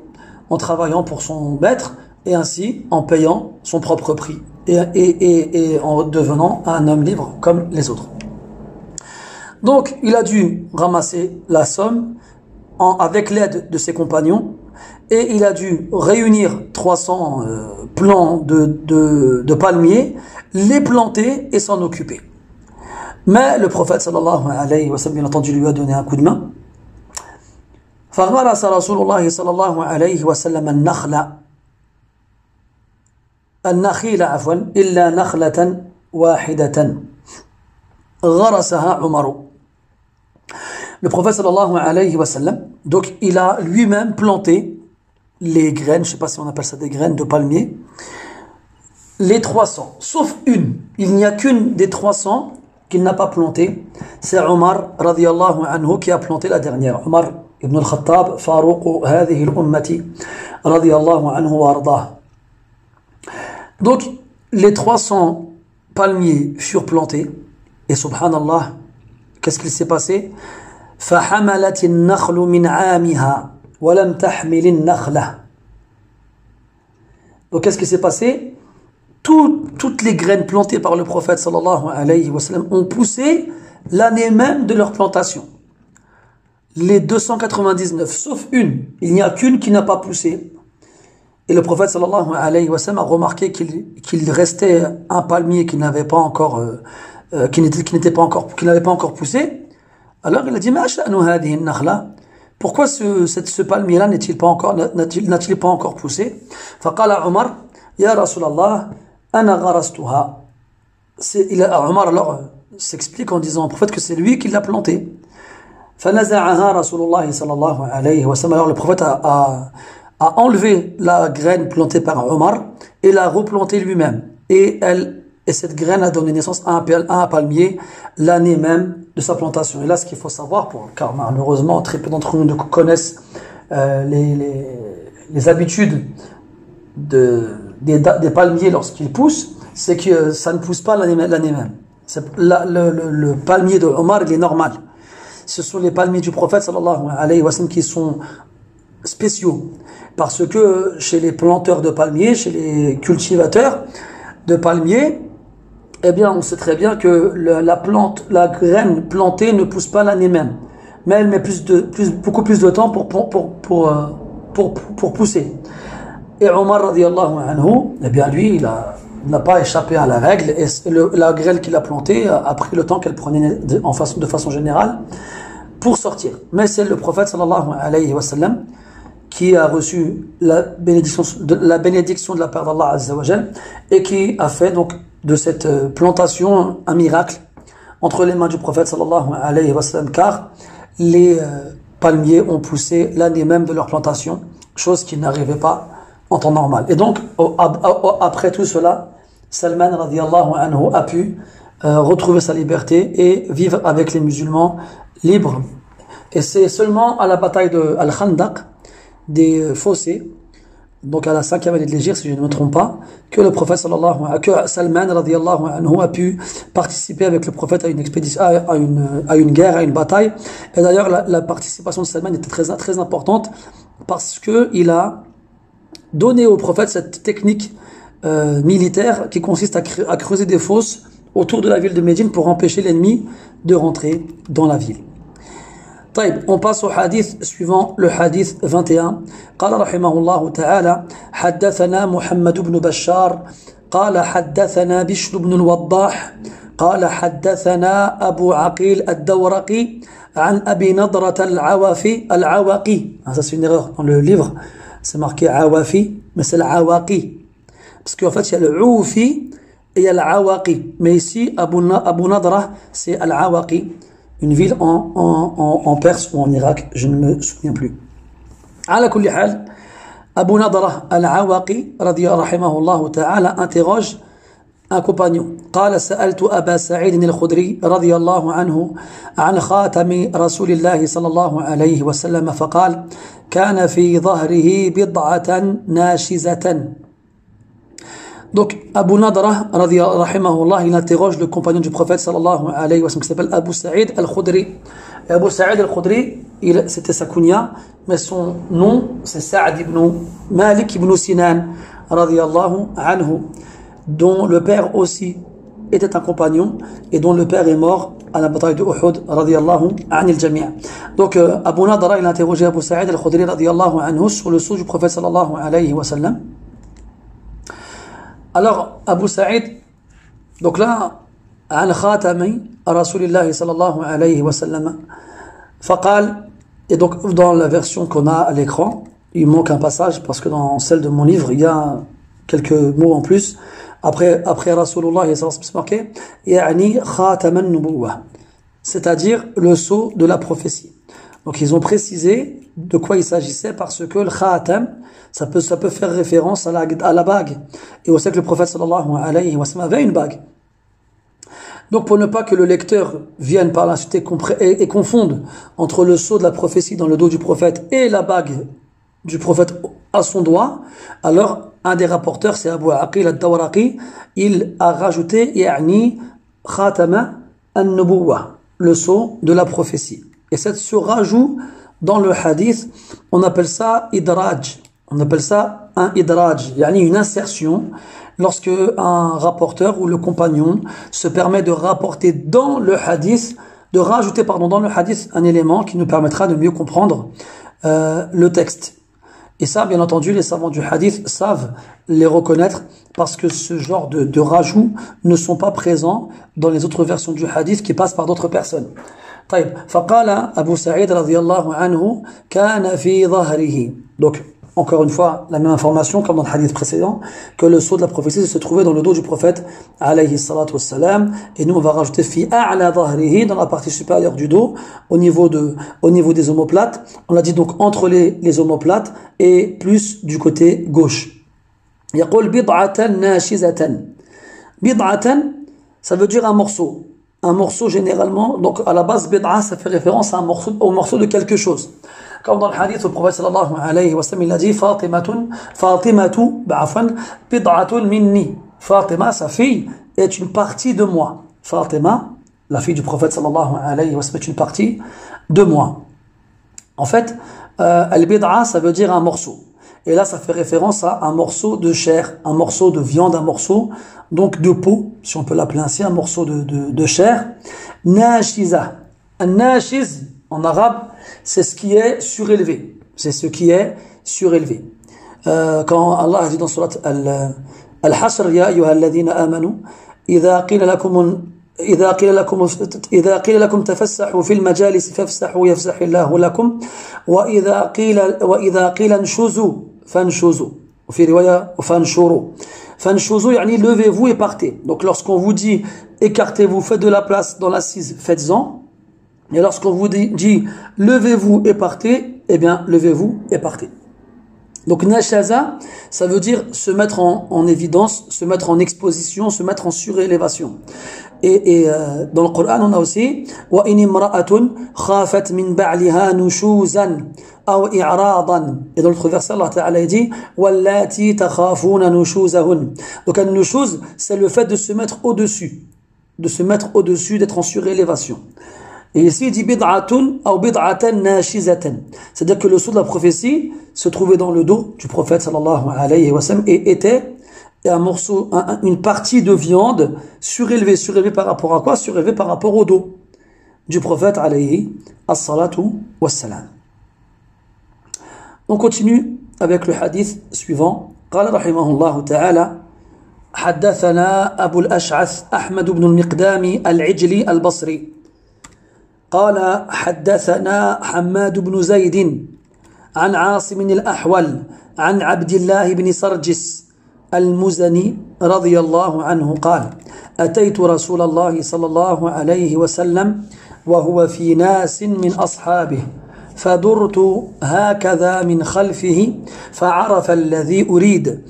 en travaillant pour son maître et ainsi en payant son propre prix et, et, et, et en devenant un homme libre comme les autres. Donc il a dû ramasser la somme en, avec l'aide de ses compagnons et il a dû réunir 300 euh, plants de, de, de, palmiers, les planter et s'en occuper. Mais le prophète sallallahu alayhi wa sallam, bien entendu, lui a donné un coup de main. فغرس رسول الله صلى الله عليه وسلم النخل النخيل عفوا إلا نخلة واحدة غرسها عمر Le prophète sallallahu alayhi wa sallam, donc il a lui-même planté les graines, je ne sais pas si on appelle ça des graines de palmier, les 300, sauf une. Il n'y a qu'une des 300 qu'il n'a pas planté. C'est Omar radiallahu anhu qui a planté la dernière. Omar ibn al-Khattab, Farouq هذه الأمة رضي الله عنه وارضاه. Donc, les 300 palmiers furent plantés. Et subhanallah, qu'est-ce qu'il s'est passé? donc qu'est-ce qui s'est passé? Toutes les graines plantées par le prophète sallallahu alayhi wasallam ont poussé l'année même de leur plantation. Les 299, sauf une. Il n'y a qu'une qui n'a pas poussé. Et le prophète sallallahu alayhi wa sallam a remarqué qu'il restait un palmier qui n'avait pas encore, euh, euh, qui n'était pas encore, qui n'avait pas encore poussé. Alors il a dit, pourquoi ce, cette, ce palmier-là n'est-il pas encore, n'a-t-il pas encore poussé? فقال عمر يا رسول الله أنا غرستها. Il a, Omar alors s'explique en disant au prophète que c'est lui qui l'a planté. فنزعها رسول الله صلى الله عليه وسلم. Alors le prophète a, a a enlevé la graine plantée par Omar et l'a replantée lui-même. Et, elle, et cette graine a donné naissance à un, palmier l'année même de sa plantation. Et là, ce qu'il faut savoir, pour, car malheureusement, très peu d'entre nous connaissent euh, les, les, habitudes de, des, des palmiers lorsqu'ils poussent, c'est que ça ne pousse pas l'année même. Le, le, le, palmier de Omar, il est normal. Ce sont les palmiers du prophète sallallahu alayhi wa sallam qui sont spéciaux. Parce que chez les planteurs de palmiers, chez les cultivateurs de palmiers, eh bien, on sait très bien que la plante, la graine plantée ne pousse pas l'année même. Mais elle met plus de, plus, beaucoup plus de temps pour, pour, pour, pour, euh, pour, pousser. Et Omar, radiallahu anhu, eh bien, lui, il n'a pas échappé à la règle et la graine qu'il a plantée a pris le temps qu'elle prenait en façon, de façon générale pour sortir. Mais c'est le prophète sallallahu alayhi wa sallam qui a reçu la bénédiction de la, bénédiction de la part d'Allah Azzawajal et qui a fait donc de cette euh, plantation un miracle entre les mains du prophète sallallahu alayhi wa sallam car les euh, palmiers ont poussé l'année même de leur plantation, chose qui n'arrivait pas en temps normal. Et donc, après tout cela, Salman radiallahu anhu a pu euh, retrouver sa liberté et vivre avec les musulmans libres. Et c'est seulement à la bataille de Al-Khandaq des euh, fossés, donc à la cinquième année de l'Égypte, si je ne me trompe pas, que le prophète sallallahu que Salman radiallahu anhu a pu participer avec le prophète à une expédition, à une, à une guerre, à une bataille. Et d'ailleurs, la, la, participation de Salman était très, très importante parce que il a donné au prophète cette technique euh, militaire qui consiste à, à creuser des fosses autour de la ville de Médine pour empêcher l'ennemi de rentrer dans la ville. طيب passe au hadith suivant le hadith 21 قال رحمه الله تعالى حدثنا محمد بن بشار قال حدثنا بشر بن الوضاح قال حدثنا أبو عقيل الدورقي عن أبي نضرة العوافي العواقي ça c'est une erreur le livre. C'est marqué عوافي mais العواقي. Parce qu'en fait il y a العواقي. Ici Abu, Abu Nadra c'est العواقي. une ville en, en, en, en, Perse ou en Irak, je ne me souviens plus. على كل حال Abu Nadra al-Awaqi رحمه الله تعالى interroge un compagnon قال سألت أبا سعيد الخدري رضي الله عنه عن خاتم رسول الله صلى الله عليه وسلم فقال كان في ظهره بضعة ناشزة Donc, Abu Nadra, rahimahullah, il interroge le compagnon du prophète sallallahu alayhi wa sallam, qui s'appelle Abu Sa'id al-Khudri. Abu Sa'id al-Khudri, c'était sa kunya, mais son nom, c'est Sa'ad ibn Malik ibn Sinan, radiyallahu anhu, dont le père aussi était un compagnon, et dont le père est mort à la bataille de Uhud, radiyallahu anil jami'. Donc, euh, Abu Nadra, il interrogé Abu Sa'id al-Khudri, radiyallahu anhu, sur le sceau du prophète sallallahu alayhi wa sallam. Alors, Abu Sa'id, donc là, عن خاتم رسول الله صلى الله عليه وسلم فقال et donc dans la version qu'on a à l'écran il manque un passage parce que dans celle de mon livre il y a quelques mots en plus après après Rasulullah il y a marqué يعني خاتم النبوة c'est-à-dire le sceau de la prophétie donc ils ont précisé de quoi il s'agissait parce que le khatam ça peut, faire référence à la, bague. Et on sait que le prophète sallallahu alayhi wa sallam avait une bague. Donc pour ne pas que le lecteur vienne par la suite et, et, confonde entre le sceau de la prophétie dans le dos du prophète et la bague du prophète à son doigt, alors un des rapporteurs, c'est Abu Aqil al-Dawraqi, il a rajouté yani khatama an-nubuwa, le sceau de la prophétie. Et cette, ce rajout dans le hadith, on appelle ça idraj. On appelle ça un idraj, yani une insertion lorsque un rapporteur ou le compagnon se permet de rapporter dans le hadith, de rajouter pardon dans le hadith un élément qui nous permettra de mieux comprendre euh, le texte. Et ça, bien entendu, les savants du hadith savent les reconnaître parce que ce genre de, de rajouts ne sont pas présents dans les autres versions du hadith qui passent par d'autres personnes. طيب فقال أبو سعيد رضي الله عنه كان في ظهره donc encore une fois, la même information comme dans le hadith précédent, que le sceau de la prophétie se trouvait dans le dos du prophète, alayhi salatu wassalam, et nous on va rajouter fi a'la dhahrihi, dans la partie supérieure du dos, au niveau, des omoplates, on l'a dit donc entre les, omoplates, et plus du côté gauche. Yaqul bid'atan nashizatan. Bid'atan, ça veut dire un morceau. Un morceau généralement, donc à la base bid'a, ça fait référence à un morceau, au morceau de quelque chose comme dans le hadith, prophète sallallahu alayhi wa sallam, il a dit bid'atun minni. Fatima, sa fille, est une partie de moi. Fatima, la fille du prophète sallallahu alayhi wa sallam, est une partie de moi. En fait, euh, al-bid'a, ça veut dire un morceau. Et là, ça fait référence à un morceau de chair, un morceau de viande, un morceau donc de peau, si on peut l'appeler ainsi, un morceau de, de, de chair. Nashiza. Un en arabe, c'est ce qui est surélevé. C'est ce qui est surélevé. Euh, quand Allah a dit dans surat Al-Hasr, Ya ayyuha alladhina amanu, idha qila lakum إذا قيل لكم إذا قيل لكم تفسحوا في المجالس فافسحوا يفسح الله لكم وإذا قيل وإذا قيل انشزوا فانشزوا وفي رواية فانشروا فانشزوا يعني levez-vous et partez donc lorsqu'on vous dit écartez-vous faites de la place dans l'assise faites-en et lorsqu'on vous dit levez-vous et partez, eh bien levez-vous et partez. Donc nashaza, ça veut dire se mettre en, en, évidence, se mettre en exposition, se mettre en surélévation. Et, et euh, dans le Coran, on a aussi wa khafat min ba'liha nushuzan aw i'radan. Et dans l'autre verset, Allah Ta'ala dit wallati takhafuna nushuzahun. Donc un nushuz, c'est le fait de se mettre au-dessus, de se mettre au-dessus, d'être en surélévation. Et ici, il dit bid'atun ou bid'atan nashizatan. C'est-à-dire que le sceau de la prophétie se trouvait dans le dos du prophète sallallahu alayhi wa sallam et était un morceau, un, une partie de viande surélevée. Surélevée par rapport à quoi Surélevée par rapport au dos du prophète alayhi as-salatu wassalam. On continue avec le hadith suivant. قال رحمه الله تعالى حدثنا أبو الأشعث أحمد بن المقدام العجلي البصري قال حدثنا حماد بن زيد عن عاصم الأحول عن عبد الله بن سرجس المزني رضي الله عنه قال أتيت رسول الله صلى الله عليه وسلم وهو في ناس من أصحابه فدرت هكذا من خلفه فعرف الذي أريد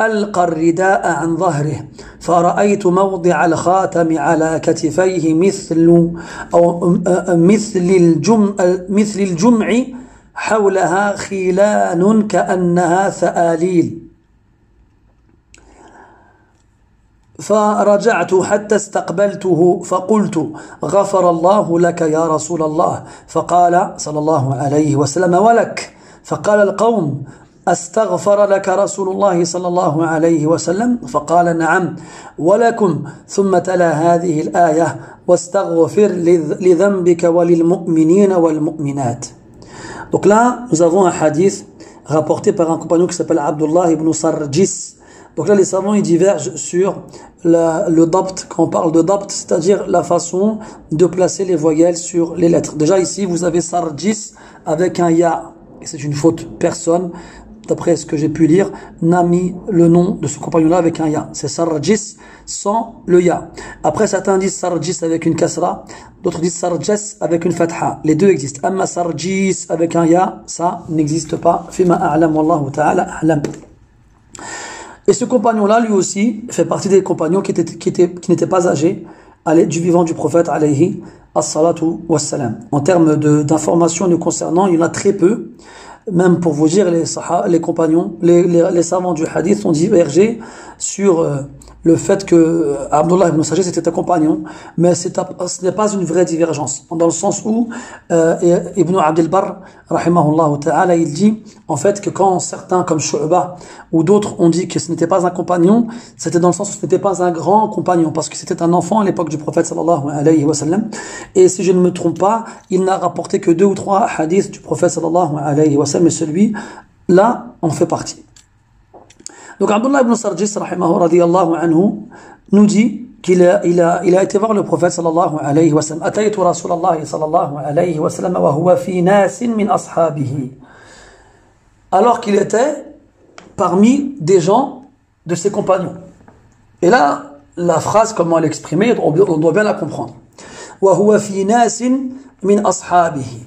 ألقى الرداء عن ظهره فرأيت موضع الخاتم على كتفيه مثل أو مثل الجمع مثل الجمع حولها خيلان كأنها ثآليل. فرجعت حتى استقبلته فقلت غفر الله لك يا رسول الله. فقال صلى الله عليه وسلم ولك. فقال القوم أستغفر لك رسول الله صلى الله عليه وسلم فقال نعم ولكم ثم تلا هذه الآية واستغفر لذنبك وللمؤمنين والمؤمنات Donc là, nous avons un hadith rapporté par un compagnon qui s'appelle Abdullah ibn Sarjis. Donc là, les savants ils divergent sur la, le dapt, quand on parle de dapt, c'est-à-dire la façon de placer les voyelles sur les lettres. Déjà ici, vous avez Sarjis avec un ya, et c'est une faute. Personne d'après ce que j'ai pu lire, n'a mis le nom de ce compagnon-là avec un ya. C'est Sarjis sans le ya. Après, certains disent Sarjis avec une kasra, d'autres disent Sarjas avec une fatha. Les deux existent. Amma Sarjis avec un ya, ça n'existe pas. Fima a'lam wallahu ta'ala a'lam. Et ce compagnon-là, lui aussi, fait partie des compagnons qui, étaient, qui, étaient, qui n'étaient pas âgés du vivant du prophète alayhi as-salatu wassalam. En termes d'informations nous concernant, il y en a très peu même pour vous dire, les, les compagnons, les, les, les, savants du hadith ont divergé sur euh, le fait que Abdullah ibn Sajid était un compagnon, mais ce n'est pas une vraie divergence, dans le sens où euh, Ibn Abdel Barr, ta'ala, il dit en fait que quand certains comme Shu'ba ou d'autres ont dit que ce n'était pas un compagnon, c'était dans le sens où ce n'était pas un grand compagnon, parce que c'était un enfant à l'époque du prophète sallallahu alayhi wa sallam, et si je ne me trompe pas, il n'a rapporté que deux ou trois hadiths du prophète sallallahu alayhi wa sallam, et celui là en fait partie. Donc Abdullah ibn Sarjis anhu, nous dit qu'il a, il a, il a été voir le prophète sallallahu alayhi wa sallam. Ataytu Rasulallah sallallahu alayhi wa sallam wa huwa fi nasin min ashabihi. Alors qu'il était parmi des gens de ses compagnons. Et là, la phrase, comment l'exprimer, on doit bien la comprendre. Huwa fi nasin min ashabihi.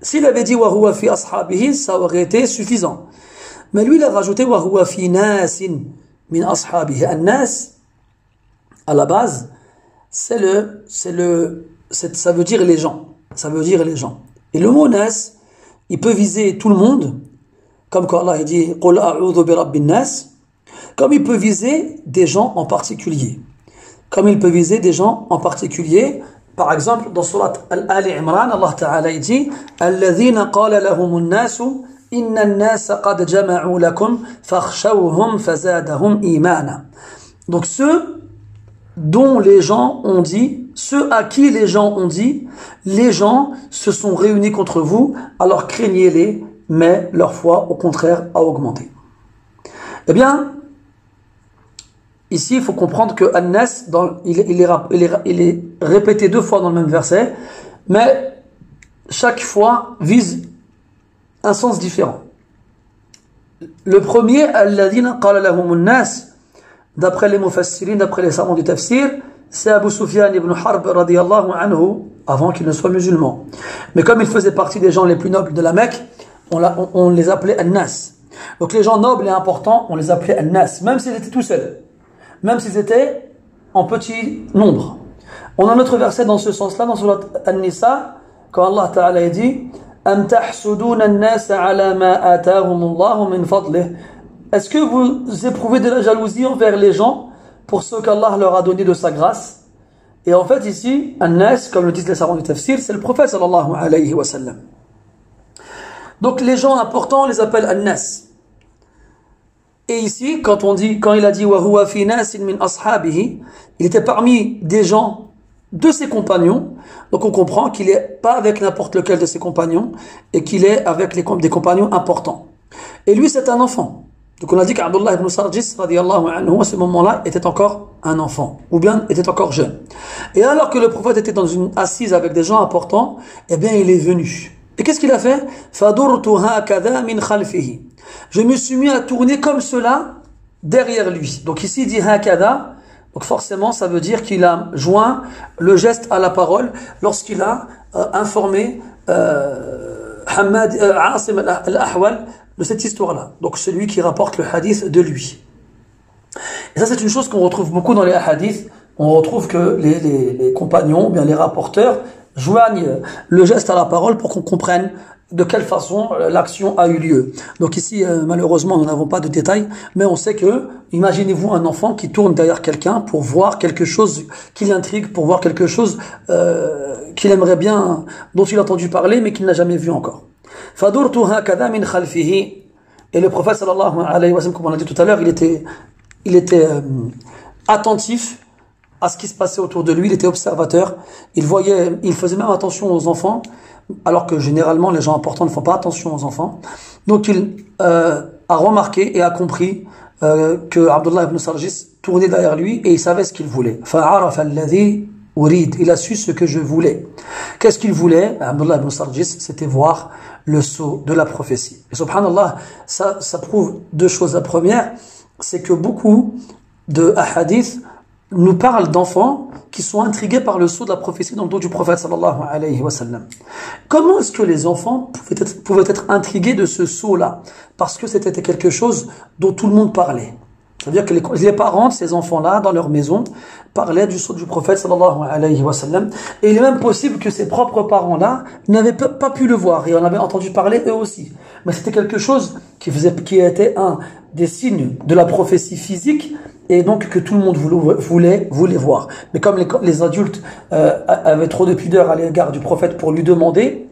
S'il avait dit huwa fi ashabihi, ça aurait été suffisant. Mais lui, il a rajouté وَهُوَ فِي نَاسٍ مِنْ أَصْحَابِهِ النَّاسِ, à la base, c'est le, c'est le, ça veut dire les gens. Ça veut dire les gens. Et le mot nas, il peut viser tout le monde, comme quand Allah dit قُلْ أَعُوذُ بِرَبِّ النَّاسِ comme il peut viser des gens en particulier. Comme il peut viser des gens en particulier. Par exemple, dans Surat Al-Ali Imran, Allah Ta'ala dit الَّذِينَ قَالَ لَهُمُ النَّاسُ donc ceux dont les gens ont dit, ceux à qui les gens ont dit, les gens se sont réunis contre vous, alors craignez-les, mais leur foi au contraire a augmenté. Eh bien, ici il faut comprendre que Annas, il, il, est, il est répété deux fois dans le même verset, mais chaque fois vise un sens différent. Le premier, d'après les mufassirin, d'après les savants du tafsir, c'est Abu Sufyan ibn Harb radiallahu anhu, avant qu'il ne soit musulman. Mais comme il faisait partie des gens les plus nobles de la Mecque, on, les appelait An-Nas. Donc les gens nobles et importants, on les appelait An-Nas, même s'ils étaient tout seuls. Même s'ils étaient en petit nombre. On a un autre verset dans ce sens-là, dans Surat An-Nisa, quand Allah Ta'ala dit est-ce que vous éprouvez de la jalousie envers les gens pour ce qu'Allah leur a donné de sa grâce? Et en fait ici, An-Nas, comme le disent les savants du tafsir, c'est le prophète sallallahu alayhi wa sallam. Donc les gens importants, on les appelle An-Nas. Et ici, quand on dit, quand il a dit wa huwa fi min ashabihi, il était parmi des gens de ses compagnons. Donc on comprend qu'il n'est pas avec n'importe lequel de ses compagnons et qu'il est avec des compagnons importants. Et lui, c'est un enfant. Donc on a dit qu'Abdullah ibn Sarjis, anhu, à ce moment-là, était encore un enfant, ou bien était encore jeune. Et alors que le prophète était dans une assise avec des gens importants, eh bien il est venu. Et qu'est-ce qu'il a fait? Je me suis mis à tourner comme cela derrière lui. Donc ici il dit hakada, donc forcément, ça veut dire qu'il a joint le geste à la parole lorsqu'il a euh, informé euh, Hamad euh, al-Ahwal de cette histoire-là. Donc celui qui rapporte le hadith de lui. Et ça, c'est une chose qu'on retrouve beaucoup dans les hadiths. On retrouve que les, les, les compagnons, bien les rapporteurs, joignent le geste à la parole pour qu'on comprenne de quelle façon euh, l'action a eu lieu. Donc ici, euh, malheureusement, nous n'avons pas de détails, mais on sait que, imaginez-vous un enfant qui tourne derrière quelqu'un pour voir quelque chose qui l'intrigue, pour voir quelque chose euh, qu'il aimerait bien, dont il a entendu parler, mais qu'il n'a jamais vu encore. Et le prophète sallallahu alayhi wa sallam, comme on a dit tout à l'heure, il était, il était attentif à ce qui se passait autour de lui, il était observateur, il voyait, il faisait même attention aux enfants, alors que généralement les gens importants ne font pas attention aux enfants. Donc il euh, a remarqué et a compris euh, que Abdullah ibn Sarjis tournait derrière lui et il savait ce qu'il voulait. Il a su ce que je voulais. Qu'est-ce qu'il voulait? Abdullah ibn Sarjis, c'était voir le saut de la prophétie. Et subhanallah, ça, ça prouve deux choses. La première, c'est que beaucoup de hadiths nous parlent d'enfants qui sont intrigués par le saut de la prophétie dans le dos du prophète sallallahu alayhi wa sallam. Comment est-ce que les enfants pouvaient être, pouvaient être intrigués de ce saut-là Parce que c'était quelque chose dont tout le monde parlait. C'est-à-dire que les, parents de ces enfants-là, dans leur maison, parlaient du sceau du prophète sallallahu alayhi wa sallam. Et il est même possible que ses propres parents-là n'avaient pas pu le voir et en avaient entendu parler eux aussi. Mais c'était quelque chose qui faisait, qui était un des signes de la prophétie physique et donc que tout le monde voulait, voulait, voulait voir. Mais comme les, les adultes euh, avaient trop de pudeur à l'égard du prophète pour lui demander,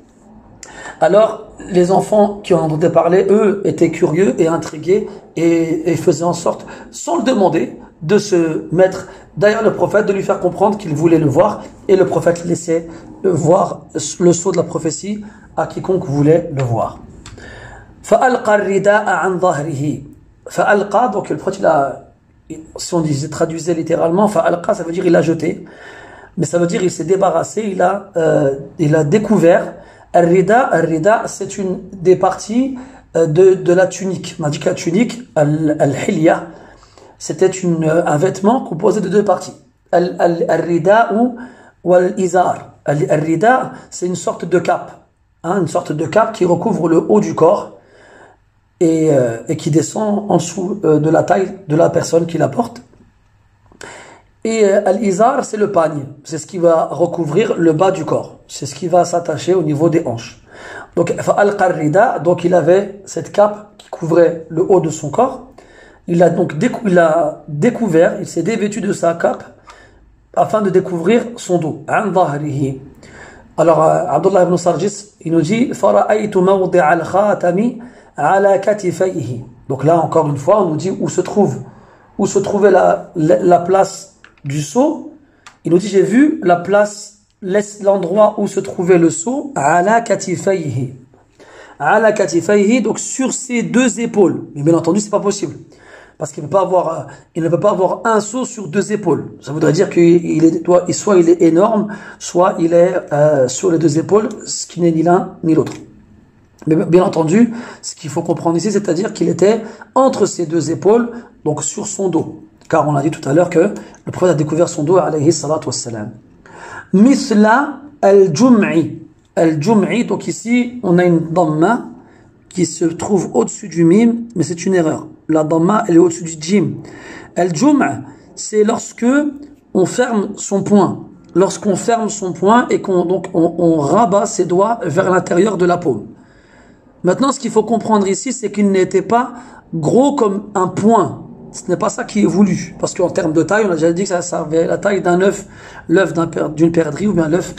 alors les enfants qui en entendaient parler, eux, étaient curieux et intrigués et, et faisaient en sorte, sans le demander, de se mettre derrière le prophète, de lui faire comprendre qu'il voulait le voir, et le prophète laissait voir le sceau de la prophétie à quiconque voulait le voir. فألقى الرداء عن ظهره فألقى donc le prophète il a si on disait, traduisait littéralement, enfin, alqa, ça veut dire il a jeté, mais ça veut dire il s'est débarrassé, il a, euh, il a découvert. Al-Rida, c'est une des parties euh, de, de la tunique. On a dit que la tunique, al-Hilya, c'était euh, un vêtement composé de deux parties. Al-Rida ou, ou Al-Izar. Al-Rida, c'est une sorte de cape, hein, une sorte de cape qui recouvre le haut du corps et, euh, et qui descend en dessous euh, de la taille de la personne qui la porte. Et euh, al-izar, c'est le pagne. C'est ce qui va recouvrir le bas du corps. C'est ce qui va s'attacher au niveau des hanches. Donc, al-qarrida, donc il avait cette cape qui couvrait le haut de son corps. Il a donc il a découvert, il s'est dévêtu de sa cape afin de découvrir son dos. Alors, Abdullah ibn il nous dit, Donc là, encore une fois, on nous dit où se trouve, où se trouvait la, la place du seau, il nous dit j'ai vu la place, l'endroit où se trouvait le seau, ala katifayhi. Ala katifayhi, donc sur ses deux épaules. Mais bien entendu, c'est pas possible. Parce qu'il ne peut pas avoir, il ne peut pas avoir un seau sur deux épaules. Ça voudrait dire qu'il est, soit il est énorme, soit il est euh, sur les deux épaules, ce qui n'est ni l'un ni l'autre. Mais bien entendu, ce qu'il faut comprendre ici, c'est-à-dire qu'il était entre ses deux épaules, donc sur son dos. Car on a dit tout à l'heure que le prophète a découvert son dos, alayhi salatu wassalam. Misla al-jum'i. Al-jum'i, donc ici, on a une dhamma qui se trouve au-dessus du mim, mais c'est une erreur. La dhamma, elle est au-dessus du jim. Al-jum' c'est lorsque on ferme son poing. Lorsqu'on ferme son poing et qu'on on rabat ses doigts vers l'intérieur de la paume. Maintenant, ce qu'il faut comprendre ici, c'est qu'il n'était pas gros comme un poing ce n'est pas ça qui est voulu. Parce qu'en termes de taille, on a déjà dit que ça, avait la taille d'un œuf, l'œuf d'une perdrix ou bien l'œuf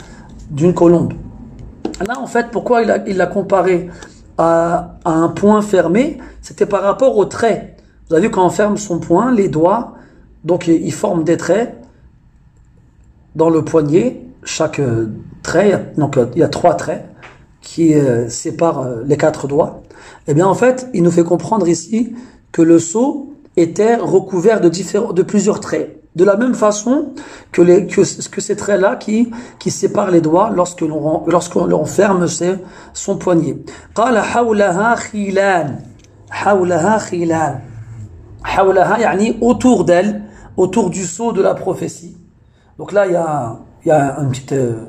d'une colombe. Là, en fait, pourquoi il l'a comparé à, un point fermé? C'était par rapport aux traits. Vous avez vu, quand on ferme son poing, les doigts, donc ils forment des traits dans le poignet. Chaque euh, trait, donc il y a trois traits qui euh, séparent euh, les quatre doigts. Eh bien, en fait, il nous fait comprendre ici que le seau était recouvert de, différents, de plusieurs traits. De la même façon que, les, que, que ces traits-là qui, qui séparent les doigts lorsque l'on lorsqu'on leur ferme son poignet. قال حولها خلال حولها خلال حولها يعني autour d'elle autour du sceau de la prophétie. Donc là il y a, il y a une petite euh,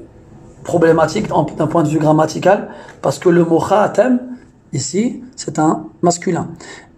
problématique d'un point de vue grammatical parce que le mot khatam ici c'est un masculin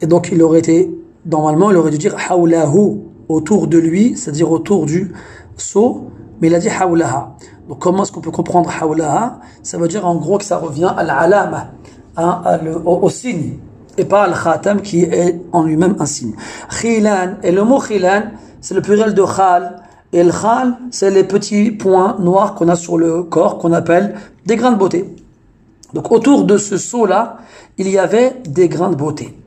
et donc il aurait été normalement, il aurait dû dire hawlahu, autour de lui, c'est-à-dire autour du seau, mais il a dit hawlaha. Donc comment est-ce qu'on peut comprendre hawlaha? Ça veut dire en gros que ça revient à l'alama, hein, au, signe, et pas al khatam qui est en lui-même un signe. Khilan, et le mot khilan, c'est le pluriel de khal, et le khal, c'est les petits points noirs qu'on a sur le corps, qu'on appelle des grains de beauté. Donc autour de ce seau-là, il y avait des grains de beauté.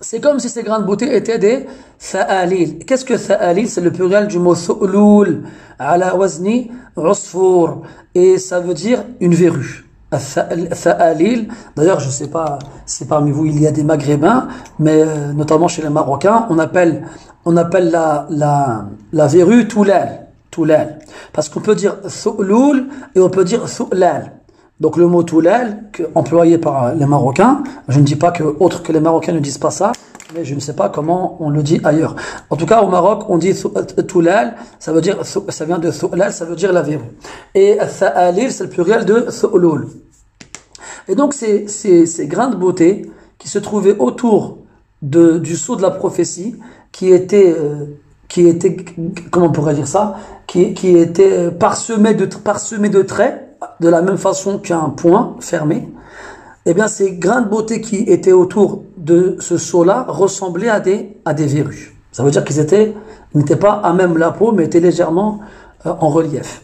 C'est comme si ces grandes beautés étaient des tha'alil. Qu'est-ce que tha'alil C'est le pluriel du mot thu'lul, ala wazni usfur. Et ça veut dire une verrue. D'ailleurs je sais pas si parmi vous il y a des maghrébins, mais euh, notamment chez les marocains, on appelle, on appelle la, la, la verrue toulal. Toulal. Parce qu'on peut dire thu'lul et on peut dire thu'lal. Donc le mot toulal, employé par les Marocains, je ne dis pas que autre que les Marocains ne disent pas ça, mais je ne sais pas comment on le dit ailleurs. En tout cas, au Maroc, on dit toulal, ça veut dire, ça vient de toulal, ça veut dire la verrue. Et tha'alil, c'est le pluriel de thu'lul. Et donc ces, ces, ces grains de beauté qui se trouvaient autour de, du sceau de la prophétie, qui était, euh, qui était comment on pourrait dire ça, qui, qui était parsemé de, parsemé de traits, de la même façon qu'un point fermé, eh bien ces grains de beauté qui étaient autour de ce sceau-là ressemblaient à des, à des verrues. Ça veut dire qu'ils étaient, n'étaient pas à même la peau, mais étaient légèrement euh, en relief.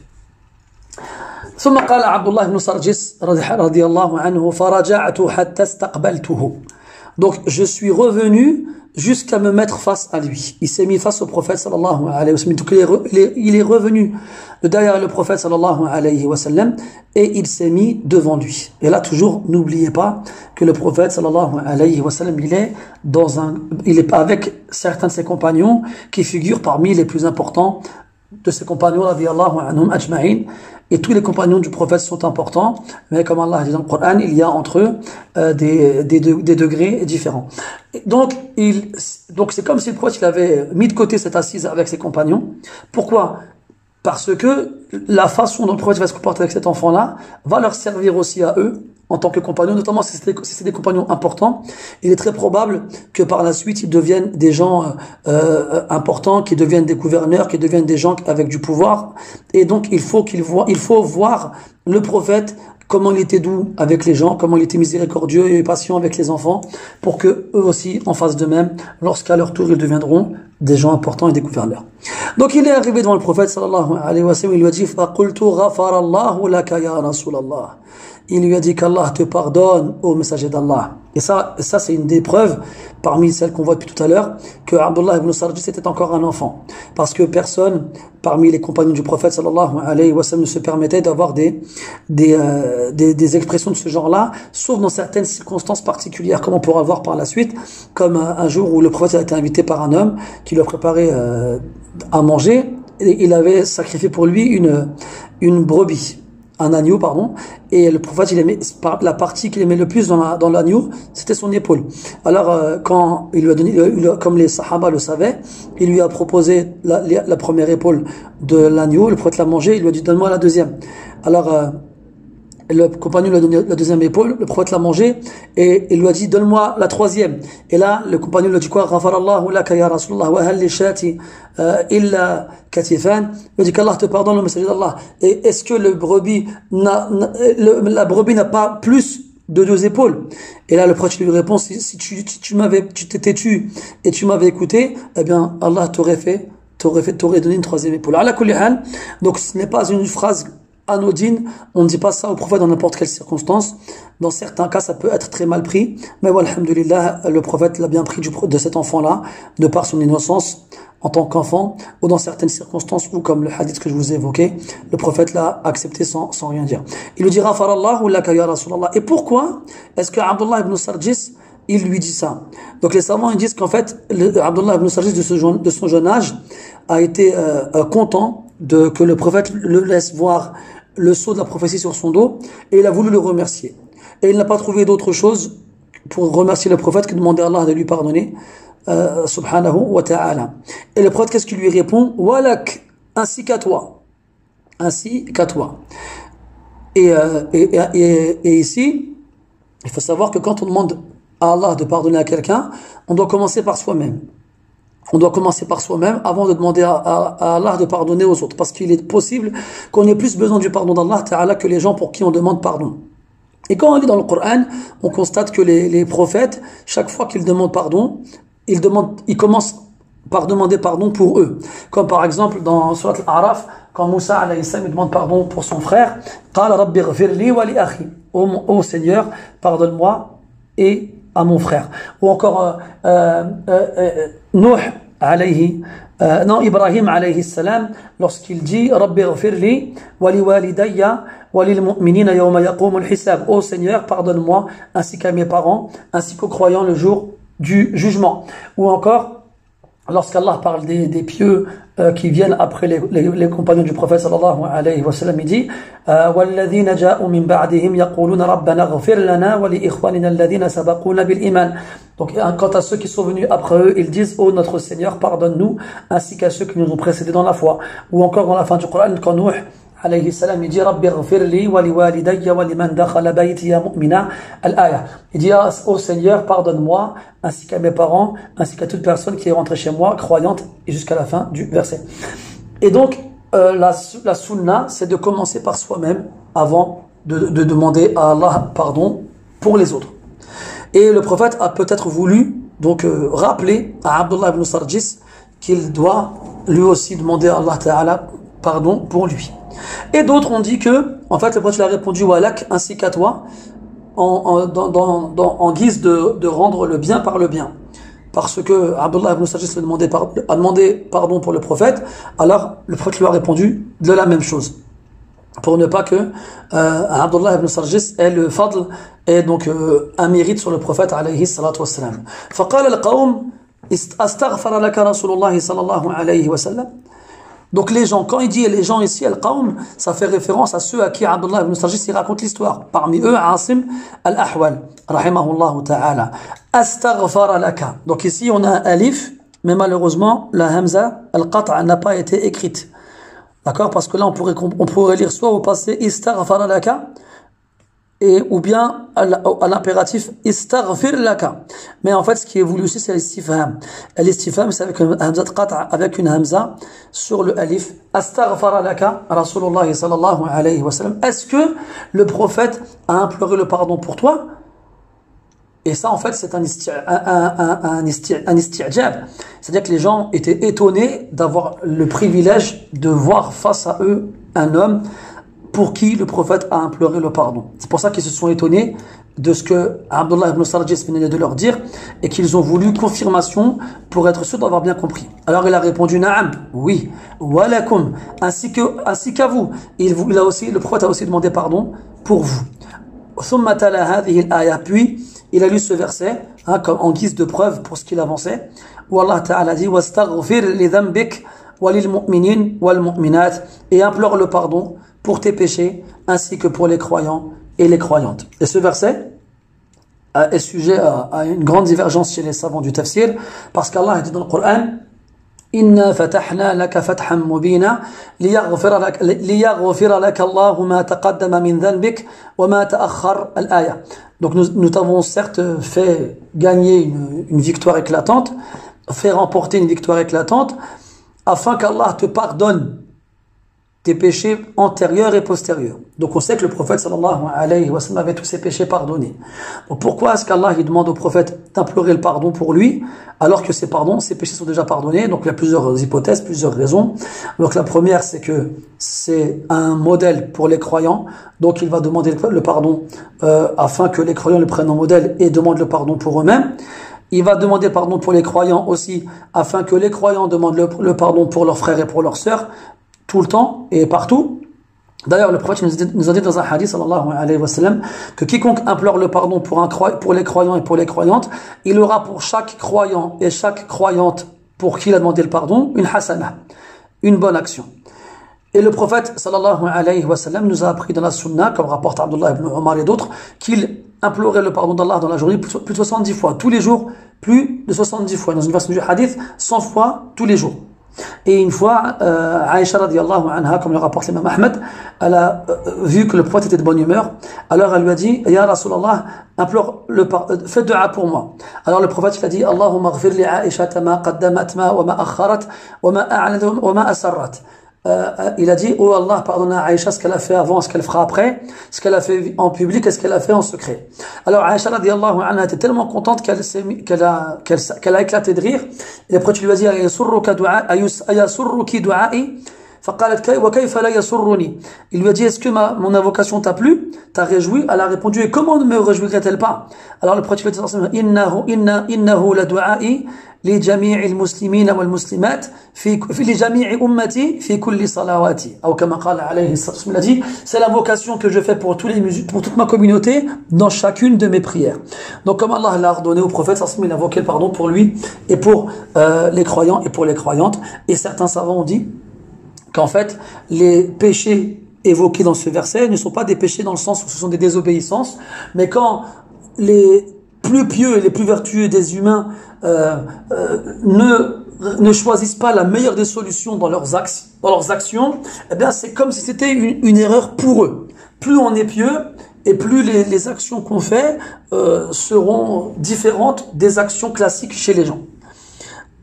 ثم قال عبد الله بن سرجس رضي الله عنه فرجعت حتى استقبلته donc je suis revenu jusqu'à me mettre face à lui. Il s'est mis face au prophète sallallahu alayhi wa sallam. Donc il est, revenu de derrière le prophète sallallahu alayhi wa sallam et il s'est mis devant lui. Et là toujours, n'oubliez pas que le prophète sallallahu alayhi wa sallam, il est dans un, il est avec certains de ses compagnons qui figurent parmi les plus importants de ses compagnons, anhum ajma'in. Et tous les compagnons du prophète sont importants, mais comme Allah dit dans le Coran, il y a entre eux euh, des, des, des, degrés différents. Donc, il, donc c'est comme si le prophète il avait mis de côté cette assise avec ses compagnons. Pourquoi? Parce que la façon dont le prophète va se comporter avec cet enfant-là va leur servir aussi à eux en tant que compagnons, notamment si c'est des, des, compagnons importants. Il est très probable que par la suite, ils deviennent des gens euh, euh, importants, qui deviennent des gouverneurs, qui deviennent des gens avec du pouvoir. Et donc, il faut qu'il voit, il faut voir le prophète comment il était doux avec les gens, comment il était miséricordieux et patient avec les enfants, pour que eux aussi en fassent de même, lorsqu'à leur tour ils deviendront des gens importants et des gouverneurs. Donc il est arrivé devant le prophète sallallahu alayhi wa sallam, il lui a dit فَقُلْتُ غَفَرَ اللَّهُ لَكَ يَا رَسُولَ اللَّهِ il lui a dit qu'Allah te pardonne au messager d'Allah. Et ça, ça c'est une des preuves, parmi celles qu'on voit depuis tout à l'heure, que Abdullah ibn Sarjis était encore un enfant. Parce que personne, parmi les compagnons du prophète sallallahu alayhi wa sallam, ne se permettait d'avoir des, des, euh, des, expressions de ce genre-là, sauf dans certaines circonstances particulières, comme on pourra voir par la suite, comme un, jour où le prophète a été invité par un homme qui lui a préparé euh, à manger, et il avait sacrifié pour lui une, une brebis un agneau, pardon, et le prophète, il aimait, la partie qu'il aimait le plus dans l'agneau, c'était son épaule. Alors, euh, quand il lui a donné, comme les sahaba le savaient, il lui a proposé la, la première épaule de l'agneau, le prophète l'a mangé, il lui a dit, donne-moi la deuxième. Alors, euh, le compagnon lui a donné la deuxième épaule, le prophète l'a mangé et il lui a dit donne-moi la troisième. Et là, le compagnon lui a dit quoi? Ghafarallahu laka ya wa hal shati euh, illa katifan. Il a dit qu'Allah te pardonne le messager d'Allah. Et est-ce que le brebis n'a, la brebis n'a pas plus de deux épaules? Et là, le prophète lui répond si, tu, tu m'avais, tu t'étais tu et tu m'avais écouté, eh bien Allah t'aurait fait, t'aurait fait, t'aurait donné une troisième épaule. Donc ce n'est pas une phrase anodine, on ne dit pas ça au prophète dans n'importe quelle circonstance. Dans certains cas, ça peut être très mal pris, mais voilà, le prophète l'a bien pris de cet enfant-là, de par son innocence en tant qu'enfant, ou dans certaines circonstances où, comme le hadith que je vous ai évoqué, le prophète l'a accepté sans, sans rien dire. Il lui dira, Farallahu laka ya Rasulallah. Et pourquoi est-ce que Abdullah ibn Sarjis, il lui dit ça? Donc les savants ils disent qu'en fait, Abdullah ibn Sarjis de, de son jeune âge a été euh, euh, content de que le prophète le laisse voir le sceau de la prophétie sur son dos et il a voulu le remercier. Et il n'a pas trouvé d'autre chose pour remercier le prophète que de demander à Allah de lui pardonner, euh, subhanahu wa ta'ala. Et le prophète, qu'est-ce qu'il lui répond? Walak, ainsi qu'à toi. Ainsi qu'à toi. Et, euh, et, et, et, ici, il faut savoir que quand on demande à Allah de pardonner à quelqu'un, on doit commencer par soi-même. On doit commencer par soi-même avant de demander à, à, Allah de pardonner aux autres. Parce qu'il est possible qu'on ait plus besoin du pardon d'Allah que les gens pour qui on demande pardon. Et quand on lit dans le Coran, on constate que les, les prophètes, chaque fois qu'ils demandent pardon, ils, demandent, ils commencent par demander pardon pour eux. Comme par exemple dans Surat Al-Araf, quand Moussa alayhi salam demande pardon pour son frère, Ô oh, Seigneur, pardonne-moi et à mon frère. Ou encore euh, euh, euh, Nuh alayhi, euh, non, Ibrahim alayhi salam, lorsqu'il dit Rabbi ghfirli wali walidayya walil mu'minina hisab. Ô Seigneur, pardonne-moi ainsi qu'à mes parents, ainsi qu'aux croyants le jour du jugement. Ou encore lorsqu'Allah parle des, des pieux euh, qui viennent après les, les, les, compagnons du prophète sallallahu alayhi wa sallam, il dit وَالَّذِينَ جَاءُوا مِن بَعْدِهِمْ يَقُولُونَ رَبَّنَا اغْفِرْ لَنَا وَلِإِخْوَانِنَا الَّذِينَ سَبَقُونَ بِالْإِيمَانِ Donc quant à ceux qui sont venus après eux, ils disent ô oh, notre Seigneur, pardonne-nous, ainsi qu'à ceux qui nous ont précédés dans la foi. Ou encore dans la fin du Coran, quand Nuh il dit Rabbi ghfirli wa liwalidayya wa liman dakhala baytiya mu'mina al-aya. Il dit oh, oh Seigneur, pardonne-moi ainsi qu'à mes parents, ainsi qu'à toute personne qui est rentrée chez moi croyante et jusqu'à la fin du verset. Et donc euh, la, la sunna, c'est de commencer par soi-même avant de, de demander à Allah pardon pour les autres. Et le prophète a peut-être voulu donc euh, rappeler à Abdullah ibn Sarjis qu'il doit lui aussi demander à Allah Ta'ala pardon pour lui. Et d'autres ont dit que, en fait, le prophète a répondu Walak ainsi qu'à toi, en, en, guise de, rendre le bien par le bien. Parce que Abdullah ibn Sajis a demandé, a demandé pardon pour le prophète, alors le prophète lui a répondu de la même chose. Pour ne pas que euh, Abdullah ibn Sarjis ait le fadl et donc euh, un mérite sur le prophète alayhi salatu wassalam. فقال القوم استغفر لك رسول الله صلى الله عليه وسلم donc les gens, quand il dit les gens ici, Al-Qawm, ça fait référence à ceux à qui Abdullah ibn Sarjis raconte l'histoire. Parmi eux, Asim Al-Ahwal, rahimahullah ta'ala. Astaghfara laka. Donc ici, on a un alif, mais malheureusement, la hamza, al-qat'a, n'a pas été écrite. D'accord? Parce que là, on pourrait, lire soit au passé, istaghfara laka, ou bien à l'impératif istaghfir laka. Mais en fait, ce qui est voulu aussi, c'est l'istifham. L'istifham, c'est avec une hamza avec une hamza sur le alif. Astaghfara laka, Rasulullah sallallahu alayhi wa sallam. Est-ce que le prophète a imploré le pardon pour toi? Et ça, en fait, c'est un, un, C'est-à-dire que les gens étaient étonnés d'avoir le privilège de voir face à eux un homme pour qui le prophète a imploré le pardon. C'est pour ça qu'ils se sont étonnés de ce que Abdullah ibn Sarjis venait de leur dire et qu'ils ont voulu confirmation pour être sûr d'avoir bien compris. Alors il a répondu Naam, oui, walakum, ainsi que ainsi qu'à vous. Il, il a aussi le prophète a aussi demandé pardon pour vous. Puis il a lu ce verset hein, comme en guise de preuve pour ce qu'il avançait où Ta'ala dit et implore le pardon pour tes péchés, ainsi que pour les croyants et les croyantes. Et ce verset est sujet à, une grande divergence chez les savants du tafsir, parce qu'Allah dit dans le Coran, إنا فتحنا لك فتحا مبينا ليغفر لك, ليغفر لك الله ما تقدم من ذنبك وما تأخر الآية. Donc nous, nous t'avons certes fait gagner une, une victoire éclatante, fait remporter une victoire éclatante, afin qu'Allah te pardonne tes péchés antérieurs et postérieurs. Donc on sait que le prophète sallallahu alayhi wa sallam avait tous ses péchés pardonnés. Donc pourquoi est-ce qu'Allah demande au prophète d'implorer le pardon pour lui alors que ses péchés sont déjà pardonnés? Donc il y a plusieurs hypothèses, plusieurs raisons. Donc la première c'est que c'est un modèle pour les croyants. Donc il va demander le pardon euh, afin que les croyants le prennent en modèle et demandent le pardon pour eux-mêmes. Il va demander pardon pour les croyants aussi, afin que les croyants demandent le, le, pardon pour leurs frères et pour leurs sœurs, tout le temps et partout. D'ailleurs, le prophète nous a dit dans un hadith, sallallahu que quiconque implore le pardon pour, les croyants et pour les croyantes, il aura pour chaque croyant et chaque croyante pour qui il a demandé le pardon, une hasana, une bonne action. Et le prophète, sallallahu alayhi wa sallam, nous a appris dans la sunna, comme rapporte Abdullah ibn Omar et d'autres, qu'il implorait le pardon d'Allah dans la journée plus de 70 fois, tous les jours, plus de 70 fois. Dans une version du hadith, 100 fois tous les jours. Et une fois, euh, Aïcha radiallahu anha, comme le rapporte l'imam Ahmed, elle a euh, vu que le prophète était de bonne humeur. Alors elle lui a dit, Ya Rasulallah, implore le euh, fais dua pour moi. Alors le prophète il a dit, Allahumma ghfir li Aïcha ma qaddamat ma wa ma akharat wa ma a'lanat wa ma asarrat. Euh, il a dit, oh Allah, pardonne à Aïcha ce qu'elle a fait avant, ce qu'elle fera après, ce qu'elle a fait en public et ce qu'elle a fait en secret. Alors Aïcha radiallahu anha était tellement contente qu'elle qu'elle a, qu'elle a éclaté de rire. Et après tu lui as dit, ayasurruki du'a'i? Il lui a dit, est-ce que ma, mon invocation t'a plu? T'a réjoui? Elle a répondu, et comment ne me réjouirait-elle pas? Alors le prophète dit, innahu, inna, innahu la du'a'i li muslimina wal muslimat fi li jami'i ummati fi kulli salawati. Ou comme alayhi dit, c'est l'invocation que je fais pour tous les pour toute ma communauté dans chacune de mes prières. Donc comme Allah l'a ordonné au prophète sallam, il invoquait le pardon pour lui et pour euh, les croyants et pour les croyantes. Et certains savants ont dit, qu'en fait, les péchés évoqués dans ce verset ne sont pas des péchés dans le sens où ce sont des désobéissances, mais quand les plus pieux et les plus vertueux des humains euh, euh, ne ne choisissent pas la meilleure des solutions dans leurs, axes, dans leurs actions, eh bien c'est comme si c'était une, une, erreur pour eux. Plus on est pieux, et plus les, les actions qu'on fait euh, seront différentes des actions classiques chez les gens.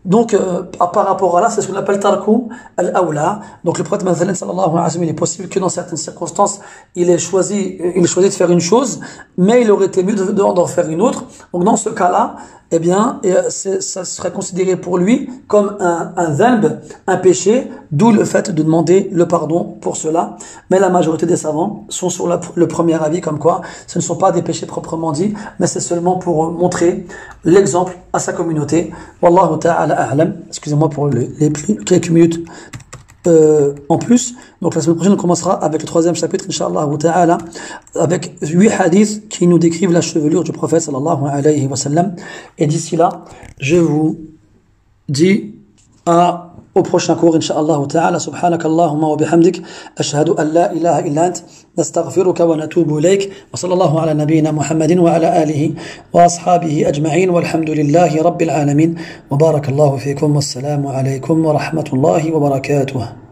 Donc, euh, par rapport à là, c'est ce qu'on appelle tarku al-awla. Donc, le prophète sallallahu alayhi wa sallam, il est possible que dans certaines circonstances, il ait choisi, il ait choisi de faire une chose, mais il aurait été mieux d'en de, faire une autre. Donc, dans ce cas-là, eh bien, ça serait considéré pour lui comme un, un un péché, d'où le fait de demander le pardon pour cela. Mais la majorité des savants sont sur le premier avis, comme quoi ce ne sont pas des péchés proprement dits, mais c'est seulement pour montrer l'exemple à sa communauté. Wallahu ta'ala a'lam. Excusez-moi pour les quelques minutes euh, en plus. Donc la semaine prochaine, on commencera avec le troisième chapitre, Inch'Allah ta'ala, avec huit hadiths qui nous décrivent la chevelure du prophète sallallahu alayhi. Et d'ici là, je vous dis à au prochain cours Inch'Allah ta'ala subhanak Allahumma wa bihamdik ashhadu an la ilaha illa ant nastaghfiruka wa natubu ilayk wa sallallahu ala nabiyyina Muhammadin wa ala alihi wa ashabihi ajma'in walhamdulillahi rabbil alamin wa barakallahu fikum wassalamu alaykum wa rahmatullahi wa barakatuh